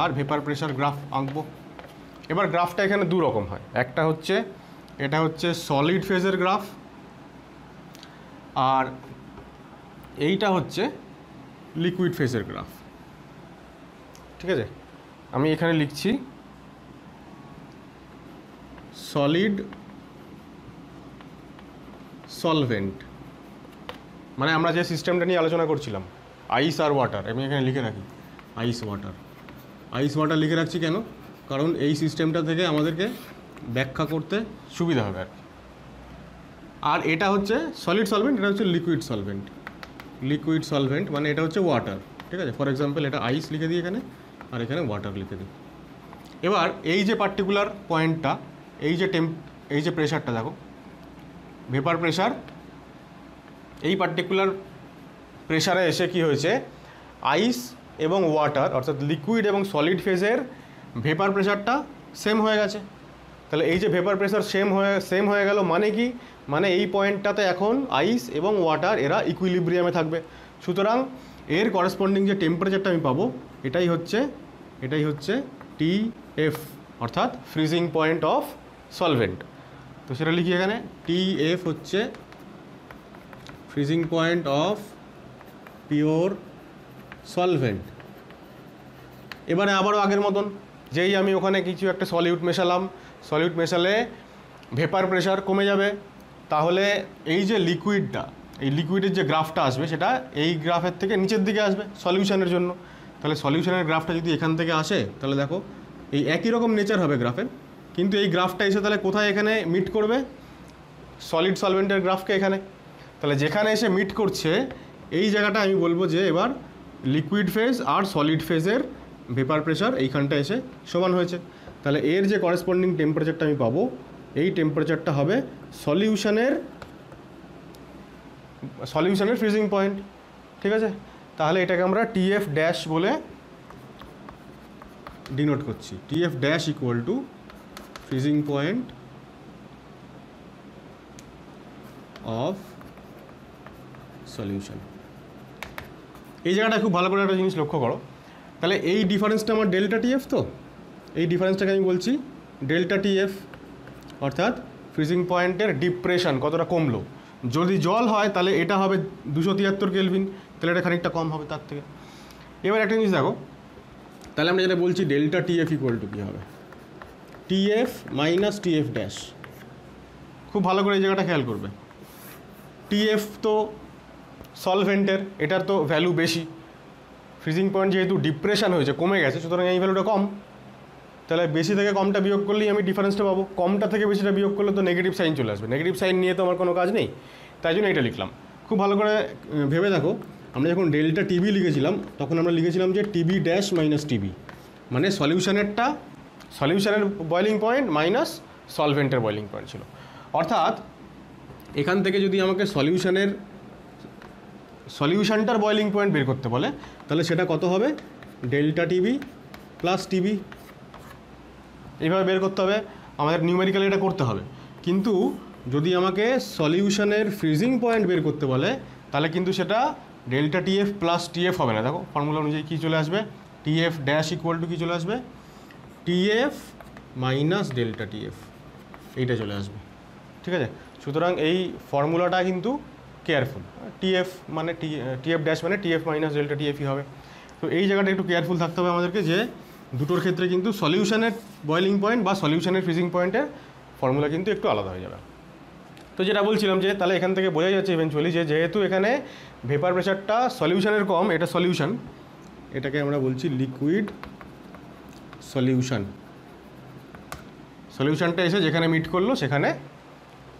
আর ভেপার প্রেশার গ্রাফ আঁকবো এবার গ্রাফটা এখানে দু রকম হয় একটা হচ্ছে এটা হচ্ছে সলিড ফেজের গ্রাফ আর এইটা হচ্ছে লিকুইড ফেসের গ্রাফ ঠিক আছে আমি এখানে লিখছি সলিড সলভেন্ট মানে আমরা যে সিস্টেমটা নিয়ে আলোচনা করছিলাম আইস আর ওয়াটার আমি এখানে লিখে রাখি আইস ওয়াটার আইস ওয়াটার লিখে রাখছি কেন কারণ এই সিস্টেমটা থেকে আমাদেরকে ব্যাখ্যা করতে সুবিধা হবে আর আর এটা হচ্ছে সলিড সলভেন্ট এটা হচ্ছে লিকুইড সলভেন্ট লিকুইড সলভেন্ট মানে এটা হচ্ছে ওয়াটার ঠিক আছে ফর এক্সাম্পল এটা আইস লিখে দিই এখানে আর এখানে ওয়াটার লিখে দিই এবার এই যে পার্টিকুলার পয়েন্টটা এই যে টেম্প এই যে প্রেশারটা দেখো ভেপার প্রেশার এই পার্টিকুলার প্রেশারে এসে কি হয়েছে আইস এবং ওয়াটার অর্থাৎ লিকুইড এবং সলিড ফেজের ভেপার প্রেশারটা সেম হয়ে গেছে তাহলে এই যে ভেপার প্রেশার সেম হয়ে সেম হয়ে গেল মানে কি মানে এই পয়েন্টটাতে এখন আইস এবং ওয়াটার এরা ইকুইলিব্রিয়ামে থাকবে সুতরাং এর করেসপন্ডিং যে টেম্পারেচারটা আমি পাবো এটাই হচ্ছে এটাই হচ্ছে টি এফ অর্থাৎ ফ্রিজিং পয়েন্ট অফ সলভেন্ট তো সেটা লিখি এখানে টি এফ হচ্ছে freezing point of pure solvent এবারে আবারও আগের মতন যেই আমি ওখানে কিছু একটা সলিউট মেশালাম সলিউট মেশালে ভেপার প্রেশার কমে যাবে তাহলে এই যে লিকুইডটা এই লিকুইডের যে গ্রাফটা আসবে সেটা এই গ্রাফের থেকে নিচের দিকে আসবে সলিউশনের জন্য তাহলে সলিউশনের গ্রাফটা যদি এখান থেকে আসে তাহলে দেখো এই একই রকম নেচার হবে গ্রাফের কিন্তু এই গ্রাফটা এসে তাহলে কোথায় এখানে মিট করবে সলিড সলভেন্টের গ্রাফকে এখানে তাহলে যেখানে এসে মিট করছে এই জায়গাটা আমি বলবো যে এবার লিকুইড ফেজ আর সলিড ফেজের ভেপার প্রেশার এইখানটা এসে সমান হয়েছে তাহলে এর যে করেসপন্ডিং টেম্পারেচারটা আমি পাবো এই টেম্পারেচারটা হবে সলিউশনের সলিউশনের ফ্রিজিং পয়েন্ট ঠিক আছে তাহলে এটাকে আমরা টিএফ ড্যাশ বলে ডিনোট করছি TF dash equal to freezing point of solution এই জায়গাটা খুব ভালো করে একটা জিনিস লক্ষ্য করো তাহলে এই ডিফারেন্সটা আমার ডেল্টা টিএফ তো এই ডিফারেন্সটাকে আমি বলছি ডেল্টা টিএফ অর্থাৎ ফ্রিজিং পয়েন্টের ডিপ্রেশন কতটা কমলো যদি জল হয় তাহলে এটা হবে দুশো তিয়াত্তর কেলভিন তাহলে এটা খানিকটা কম হবে তার থেকে এবার একটা জিনিস দেখো তাহলে আমরা যেটা বলছি ডেল্টা টিএফ ইকুয়াল টু কী হবে টিএফ মাইনাস টিএফ ড্যাশ খুব ভালো করে এই জায়গাটা খেয়াল করবে টিএফ তো সলভেন্টের এটার তো ভ্যালু বেশি ফ্রিজিং পয়েন্ট যেহেতু ডিপ্রেশন হয়েছে কমে গেছে সুতরাং এই ভ্যালুটা কম তাহলে বেশি থেকে কমটা বিয়োগ করলেই আমি ডিফারেন্সটা পাবো কমটা থেকে বেশিটা বিয়োগ করলে তো নেগেটিভ সাইন চলে আসবে নেগেটিভ সাইন নিয়ে তো আমার কোনো কাজ নেই তাই জন্য এটা লিখলাম খুব ভালো করে ভেবে দেখো আমরা যখন ডেল্টা টিবি লিখেছিলাম তখন আমরা লিখেছিলাম যে টিবি ড্যাশ মাইনাস টিবি মানে সলিউশনেরটা সলিউশনের বয়লিং পয়েন্ট মাইনাস সলভেন্টের বয়লিং পয়েন্ট ছিল অর্থাৎ এখান থেকে যদি আমাকে সলিউশনের সলিউশনটার বয়লিং পয়েন্ট বের করতে বলে তাহলে সেটা কত হবে ডেল্টা টিবি প্লাস টিবি এইভাবে বের করতে হবে আমাদের নিউমেরিক্যালি এটা করতে হবে কিন্তু যদি আমাকে সলিউশনের ফ্রিজিং পয়েন্ট বের করতে বলে তাহলে কিন্তু সেটা ডেল্টা টিএফ প্লাস টিএফ হবে না দেখো ফর্মুলা অনুযায়ী কী চলে আসবে টিএফ ড্যাশ ইকুয়াল টু কী চলে আসবে টিএফ মাইনাস ডেল্টা টিএফ এইটা চলে আসবে ঠিক আছে সুতরাং এই ফর্মুলাটা কিন্তু কেয়ারফুল টিএফ মানে টিএফ ড্যাশ মানে টিএফ মাইনাস ডেল্টা টিএফই হবে তো এই জায়গাটা একটু কেয়ারফুল থাকতে হবে আমাদেরকে যে দুটোর ক্ষেত্রে কিন্তু সলিউশনের বয়েলিং পয়েন্ট বা সলিউশনের ফ্রিজিং পয়েন্টে ফর্মুলা কিন্তু একটু আলাদা হয়ে যাবে তো যেটা বলছিলাম যে তাহলে এখান থেকে বোঝা যাচ্ছে ইভেনচুয়ালি যে যেহেতু এখানে ভেপার প্রেশারটা সলিউশনের কম এটা সলিউশন এটাকে আমরা বলছি লিকুইড সলিউশন সলিউশনটা এসে যেখানে মিট করলো সেখানে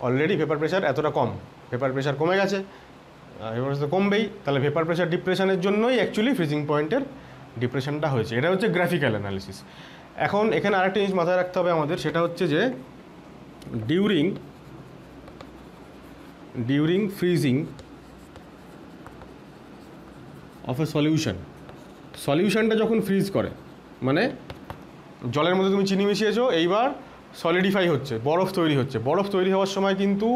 অলরেডি ভেপার প্রেশার এতটা কম ভেপার প্রেশার কমে গেছে ভেপার প্রেশার কমবেই তাহলে ভেপার প্রেশার ডিপ্রেশনের জন্যই অ্যাকচুয়ালি ফ্রিজিং পয়েন্টের ডিপ্রেশনটা হয়েছে এটা হচ্ছে গ্রাফিক্যাল অ্যানালিসিস এখন এখানে আরেকটা জিনিস মাথায় রাখতে হবে আমাদের সেটা হচ্ছে যে during during freezing of a solution সলিউশনটা যখন ফ্রিজ করে মানে জলের মধ্যে তুমি চিনি মিশিয়েছো এইবার সলিডিফাই হচ্ছে বরফ তৈরি হচ্ছে বরফ তৈরি হওয়ার সময় কিন্তু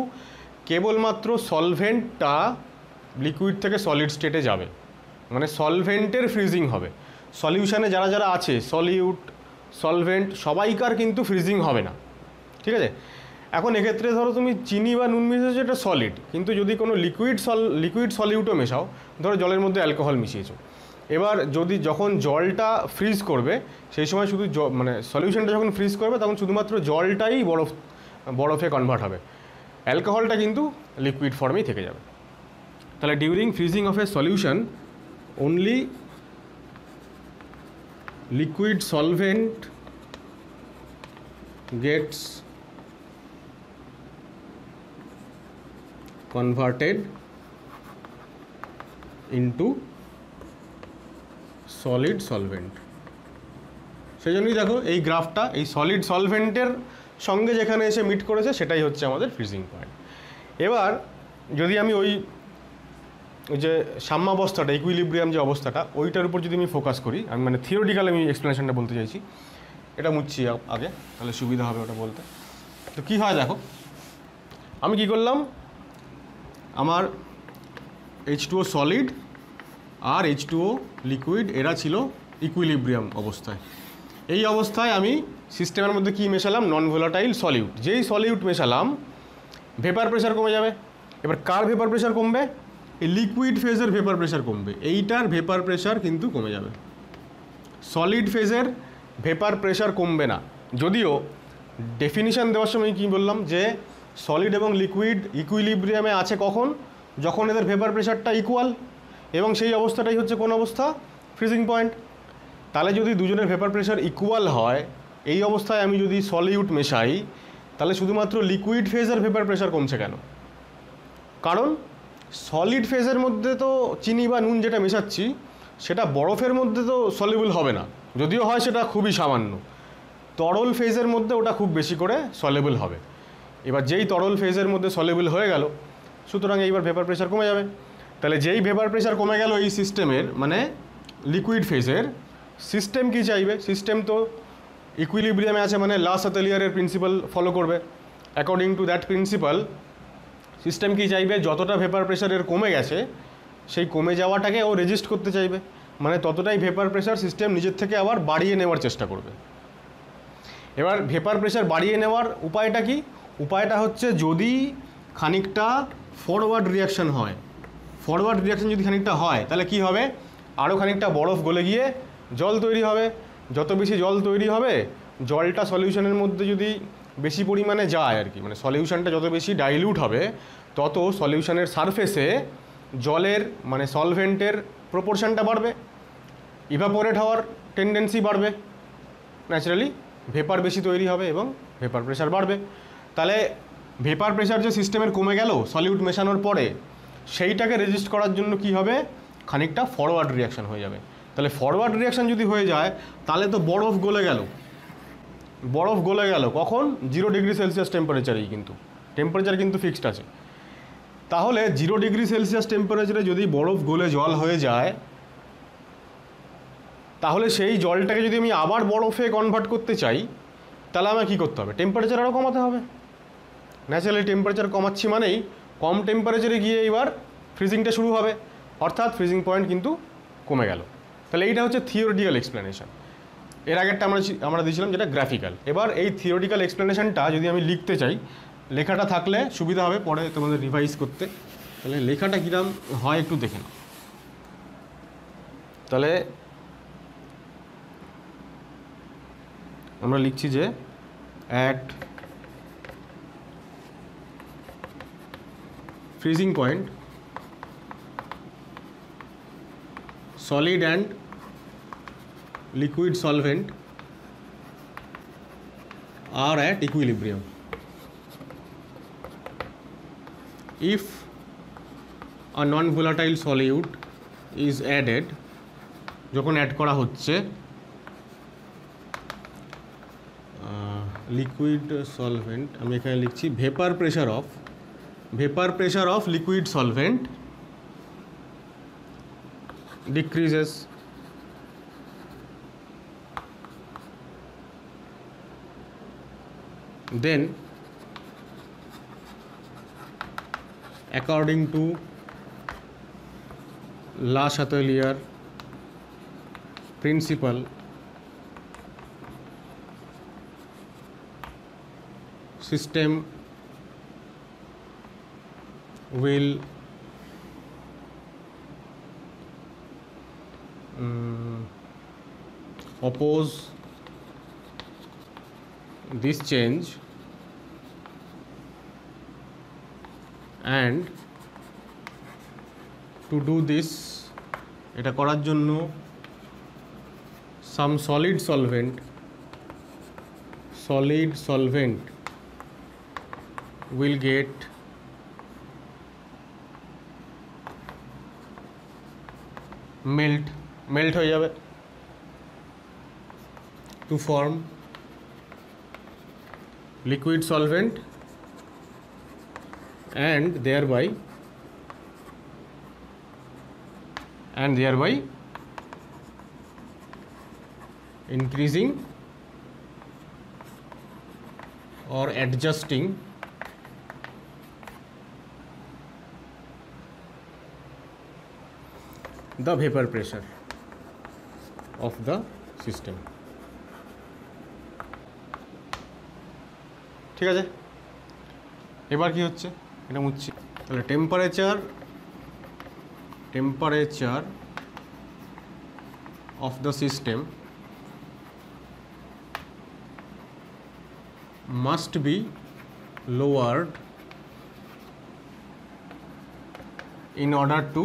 কেবলমাত্র সলভেন্টটা লিকুইড থেকে সলিড স্টেটে যাবে মানে সলভেন্টের ফ্রিজিং হবে সলিউশানে যারা যারা আছে সলিউট সলভেন্ট সবাইকার কিন্তু ফ্রিজিং হবে না ঠিক আছে এখন এক্ষেত্রে ধরো তুমি চিনি বা নুন মিশিয়েছো এটা সলিড কিন্তু যদি কোনো লিকুইড সল লিকুইড সলিউটও মেশাও ধরো জলের মধ্যে অ্যালকোহল মিশিয়েছো এবার যদি যখন জলটা ফ্রিজ করবে সেই সময় শুধু মানে সলিউশনটা যখন ফ্রিজ করবে তখন শুধুমাত্র জলটাই বরফ বরফে কনভার্ট হবে অ্যালকোহলটা কিন্তু লিকুইড ফর্মেই থেকে যাবে তাহলে during freezing of a solution only liquid solvent gets converted into solid solvent সেই জন্যই দেখো এই গ্রাফটা এই সলিড সলভেন্টের সঙ্গে যেখানে এসে মিট করেছে সেটাই হচ্ছে আমাদের ফ্রিজিং পয়েন্ট এবার যদি আমি ওই ওই যে সাম্যাবস্থাটা ইকুইলিব্রিয়াম যে অবস্থাটা ওইটার উপর যদি আমি ফোকাস করি আমি মানে থিওরিটিক্যাল আমি এক্সপ্লেনেশনটা বলতে চাইছি এটা মুচ্ছি আগে তাহলে সুবিধা হবে ওটা বলতে তো কী হয় দেখো আমি কি করলাম আমার এইচ টুও সলিড আর এইচ টুও লিকুইড এরা ছিল ইকুইলিব্রিয়াম অবস্থায় এই অবস্থায় আমি সিস্টেমের মধ্যে কি মেশালাম নন ভোলাটাইল সলিউট যেই সলিউট মেশালাম ভেপার প্রেশার কমে যাবে এবার কার ভেপার প্রেশার কমবে এই লিকুইড ফেজের ভেপার প্রেশার কমবে এইটার ভেপার প্রেশার কিন্তু কমে যাবে সলিড ফেজের ভেপার প্রেশার কমবে না যদিও ডেফিনিশান দেওয়ার সময় কী বললাম যে সলিড এবং লিকুইড ইকুইলিব্রিয়ামে আছে কখন যখন এদের ভেপার প্রেশারটা ইকুয়াল এবং সেই অবস্থাটাই হচ্ছে কোন অবস্থা ফ্রিজিং পয়েন্ট তাহলে যদি দুজনের ভেপার প্রেশার ইকুয়াল হয় এই অবস্থায় আমি যদি সলিউট মেশাই তাহলে শুধুমাত্র লিকুইড ফেজের ভেপার প্রেশার কমছে কেন কারণ সলিড ফেজের মধ্যে তো চিনি বা নুন যেটা মেশাচ্ছি সেটা বরফের মধ্যে তো সলিবল হবে না যদিও হয় সেটা খুবই সামান্য তরল ফেজের মধ্যে ওটা খুব বেশি করে সলেবল হবে এবার যেই তরল ফেজের মধ্যে সলেবল হয়ে গেল সুতরাং এইবার ভেপার প্রেশার কমে যাবে তাহলে যেই ভেপার প্রেশার কমে গেল এই সিস্টেমের মানে লিকুইড ফেজের সিস্টেম কি চাইবে সিস্টেম তো ইকুইলিব্রিয়ামে আছে মানে লাস্ট অ্যাথেলিয়ারের প্রিন্সিপাল ফলো করবে according to that principle system কি চাইবে যতটা ভেপার প্রেশারের কমে গেছে সেই কমে যাওয়াটাকে ও রেজিস্ট করতে চাইবে মানে ততটাই ভেপার প্রেশার সিস্টেম নিজের থেকে আবার বাড়িয়ে নেওয়ার চেষ্টা করবে এবার ভেপার প্রেশার বাড়িয়ে নেওয়ার উপায়টা কি উপায়টা হচ্ছে যদি খানিকটা ফরওয়ার্ড রিয়াকশন হয় ফরওয়ার্ড রিয়াকশন যদি খানিকটা হয় তাহলে কি হবে আরও খানিকটা বরফ গলে গিয়ে জল তৈরি হবে যত বেশি জল তৈরি হবে জলটা সলিউশনের মধ্যে যদি বেশি পরিমাণে যায় আর কি মানে সলিউশনটা যত বেশি ডাইলিউট হবে তত সলিউশনের সারফেসে জলের মানে সলভেন্টের প্রপোর্শনটা বাড়বে ইভাপোরেট হওয়ার টেন্ডেন্সি বাড়বে ন্যাচারালি ভেপার বেশি তৈরি হবে এবং ভেপার প্রেশার বাড়বে তাহলে ভেপার প্রেশার যে সিস্টেমের কমে গেল সলিউট মেশানোর পরে সেইটাকে রেজিস্ট করার জন্য কি হবে খানিকটা ফরওয়ার্ড রিয়াকশান হয়ে যাবে তাহলে ফরওয়ার্ড রিয়াকশান যদি হয়ে যায় তাহলে তো বরফ গলে গেল বরফ গলে গেল কখন জিরো ডিগ্রি সেলসিয়াস টেম্পারেচারেই কিন্তু টেম্পারেচার কিন্তু ফিক্সড আছে তাহলে জিরো ডিগ্রি সেলসিয়াস টেম্পারেচারে যদি বরফ গলে জল হয়ে যায় তাহলে সেই জলটাকে যদি আমি আবার বরফে কনভার্ট করতে চাই তাহলে আমাকে কী করতে হবে টেম্পারেচার আরও কমাতে হবে ন্যাচারালি টেম্পারেচার কমাচ্ছি মানেই কম টেম্পারেচারে গিয়ে এবার ফ্রিজিংটা শুরু হবে অর্থাৎ ফ্রিজিং পয়েন্ট কিন্তু কমে গেল তাহলে এইটা হচ্ছে থিওরিটিক্যাল এক্সপ্লেনেশন এর আগেরটা আমরা আমরা দিয়েছিলাম যেটা গ্রাফিক্যাল এবার এই থিওরিটিক্যাল এক্সপ্লেনেশনটা যদি আমি লিখতে চাই লেখাটা থাকলে সুবিধা হবে পরে তোমাদের রিভাইজ করতে তাহলে লেখাটা কীরকম হয় একটু দেখে নাও তাহলে আমরা লিখছি যে at freezing point solid and liquid solvent are at equilibrium. If a non-volatile solute is added, যখন অ্যাড করা হচ্ছে লিকুইড সলভেন্ট আমি এখানে লিখছি vapour pressure of vapour pressure of liquid solvent decreases then according to La Chatelier principle system will um, oppose this change and to do this এটা করার জন্য some solid solvent solid solvent will get melt melt হয়ে যাবে to form liquid solvent and thereby and thereby increasing or adjusting the vapor pressure of the system. ঠিক আছে এবার কি হচ্ছে এটা মুছছি তাহলে temperature temperature of the system must be lower in order to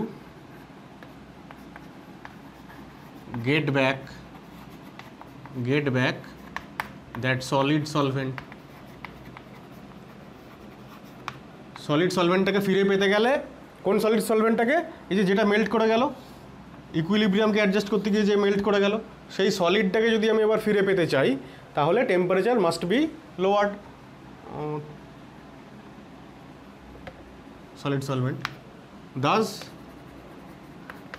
get back get back that solid solvent solid সলভেন্টটাকে ফিরে পেতে গেলে কোন সলিড সলভেন্টটাকে এই যে যেটা মেল্ট করে গেল ইকুইলিব্রিয়ামকে অ্যাডজাস্ট করতে গিয়ে যে মেল্ট করে গেল সেই সলিডটাকে যদি আমি এবার ফিরে পেতে চাই তাহলে temperature must be lowered solid solvent thus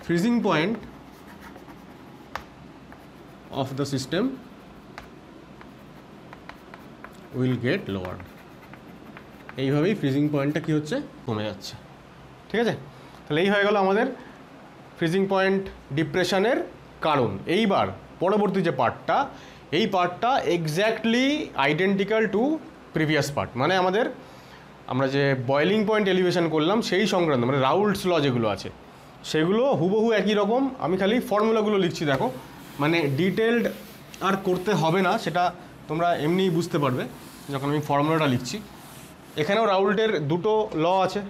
freezing point of the system will get lowered এইভাবেই ফ্রিজিং পয়েন্টটা কী হচ্ছে কমে যাচ্ছে ঠিক আছে তাহলে এই হয়ে গেল আমাদের ফ্রিজিং পয়েন্ট ডিপ্রেশনের কারণ এইবার পরবর্তী যে পার্টটা এই পার্টটা exactly identical to previous part মানে আমাদের আমরা যে বয়লিং পয়েন্ট এলিভেশন করলাম সেই সংক্রান্ত মানে রাউলস ল যেগুলো আছে সেগুলো হুবহু একই রকম আমি খালি ফর্মুলাগুলো লিখছি দেখো মানে ডিটেলড আর করতে হবে না সেটা তোমরা এমনিই বুঝতে পারবে যখন আমি ফর্মুলাটা লিখছি এখানেও রাউল্টের দুটো ল আছে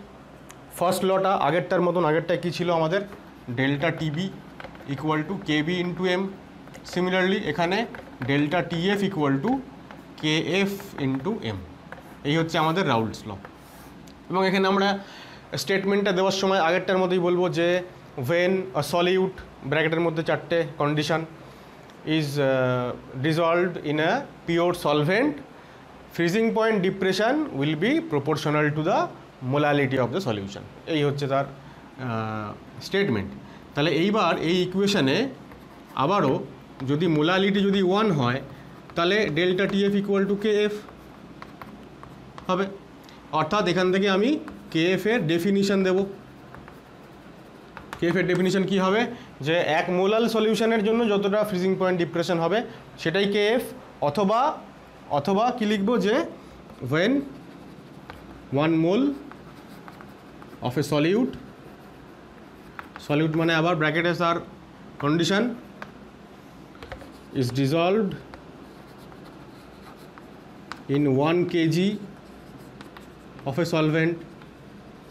ফার্স্ট লটা আগেরটার মতন আগেরটা কী ছিল আমাদের delta TB equal to K B into M similarly এখানে delta TF equal to K F into M এই হচ্ছে আমাদের রাউল্টস ল এবং এখানে আমরা স্টেটমেন্টটা দেওয়ার সময় আগেরটার মতোই বলবো যে ওয়েন আ সলিউট ব্র্যাকেটের মধ্যে চারটে condition is dissolved in a pure solvent freezing point depression will be proportional to the molality of the solution এই হচ্ছে তার স্টেটমেন্ট তাহলে এইবার এই ইকুয়েশনে আবারও যদি মোলালিটি যদি ওয়ান হয় তাহলে delta T F equal to K F হবে অর্থাৎ এখান থেকে আমি কে এফ এর দেব কে এফের এর কী হবে যে এক মোলাল সলিউশনের জন্য যতটা ফ্রিজিং পয়েন্ট ডিপ্রেশন হবে সেটাই কে এফ অথবা अथवा कि लिखब जो when one mole of a solute solute मैं are bracket S R condition is dissolve in one K G of ए सलभेंट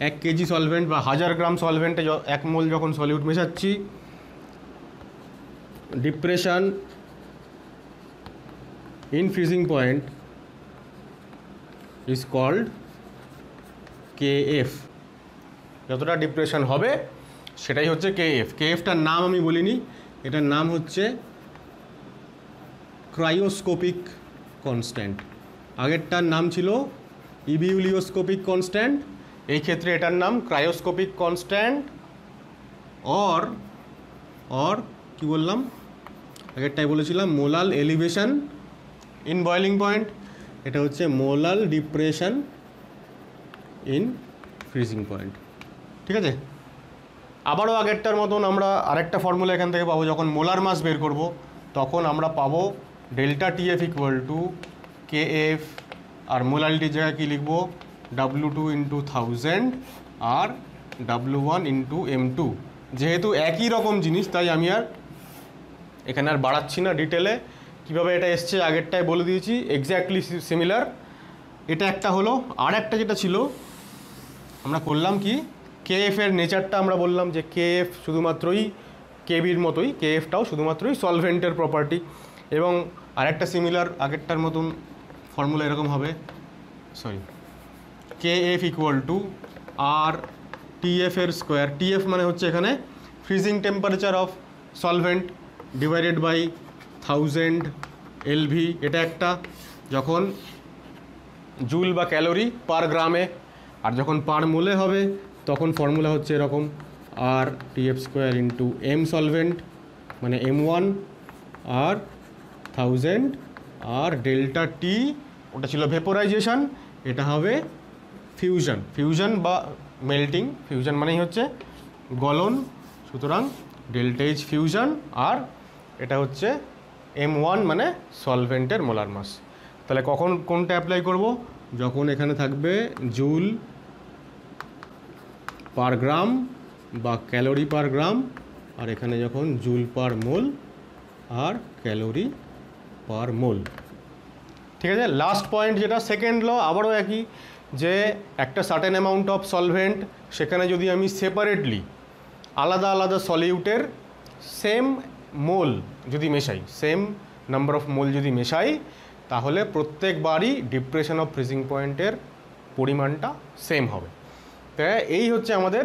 एक के जी सलभेंट हजार ग्राम सलभेंटे एक मोल जो solute मशाची depression infusing point is called KF যতটা ডিপ্রেশন হবে সেটাই হচ্ছে KF KFটার নাম আমি বলিনি এটার নাম হচ্ছে ক্রায়োস্কোপিক কনস্ট্যান্ট আগেরটার নাম ছিল ইবিউলিওস্কোপিক কনস্ট্যান্ট এই ক্ষেত্রে এটার নাম ক্রায়োস্কোপিক কনস্ট্যান্ট অর অর কি বললাম আগেরটাই বলেছিলাম molal elevation in boiling point এটা হচ্ছে molal depression in freezing point ঠিক আছে আবারও আগেরটার মতন আমরা আরেকটা ফর্মুলা এখান থেকে পাবো যখন মোলার মাস বের করব তখন আমরা পাবো delta TF equal to K F আর মোলালিটির জায়গায় কী লিখবো ডাব্লু টু ইন্টু থাউজেন্ড আর W one into M two যেহেতু একই রকম জিনিস তাই আমি আর এখানে আর বাড়াচ্ছি না ডিটেলে কীভাবে এটা এসছে আগেরটায় বলে দিয়েছি এক্স্যাক্টলি সিমিলার এটা একটা হলো আর একটা যেটা ছিল আমরা করলাম কি কেএফ এর নেচারটা আমরা বললাম যে কেএফ শুধুমাত্রই কেবির মতোই কেএফটাও শুধুমাত্রই সলভেন্টের প্রপার্টি এবং আরেকটা সিমিলার আগেরটার মতন ফর্মুলা এরকম হবে sorry K F equal to R TF এর স্কোয়ার টিএফ মানে হচ্ছে এখানে freezing temperature of solvent divided by thousand LV এটা একটা যখন জুল বা ক্যালোরি পার গ্রামে আর যখন পার মোলে হবে তখন ফর্মুলা হচ্ছে এরকম মানে R TF square into M solvent মানে এম ওয়ান আর থাউজেন্ড আর ডেল্টা টি ওটা ছিল ভেপোরাইজেশান এটা হবে ফিউশন ফিউশন বা মেল্টিং ফিউশন মানেই হচ্ছে গলন সুতরাং ডেল্টা ডেল্টেজ ফিউশন আর এটা হচ্ছে এম ওয়ান মানে সলভেন্টের মোলার মাস তাহলে কখন কোনটা অ্যাপ্লাই করব যখন এখানে থাকবে জুল পার গ্রাম বা ক্যালোরি পার গ্রাম আর এখানে যখন জুল পার মোল আর ক্যালোরি পার মোল ঠিক আছে লাস্ট পয়েন্ট যেটা সেকেন্ড ল আবারও একই যে একটা সার্টেন অ্যামাউন্ট অফ সলভেন্ট সেখানে যদি আমি সেপারেটলি আলাদা আলাদা সলিউটের সেম মোল যদি মেশাই সেম নাম্বার অফ মোল যদি মেশাই তাহলে প্রত্যেকবারই ডিপ্রেশন অফ ফ্রিজিং পয়েন্টের পরিমাণটা সেম হবে তাই এই হচ্ছে আমাদের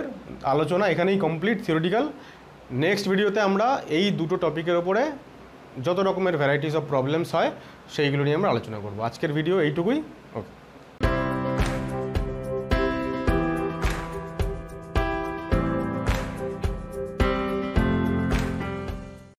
আলোচনা এখানেই কমপ্লিট থিওরিটিক্যাল নেক্সট ভিডিওতে আমরা এই দুটো টপিকের ওপরে যত রকমের ভ্যারাইটিস অফ প্রবলেমস হয় সেইগুলো নিয়ে আমরা আলোচনা করব আজকের ভিডিও এইটুকুই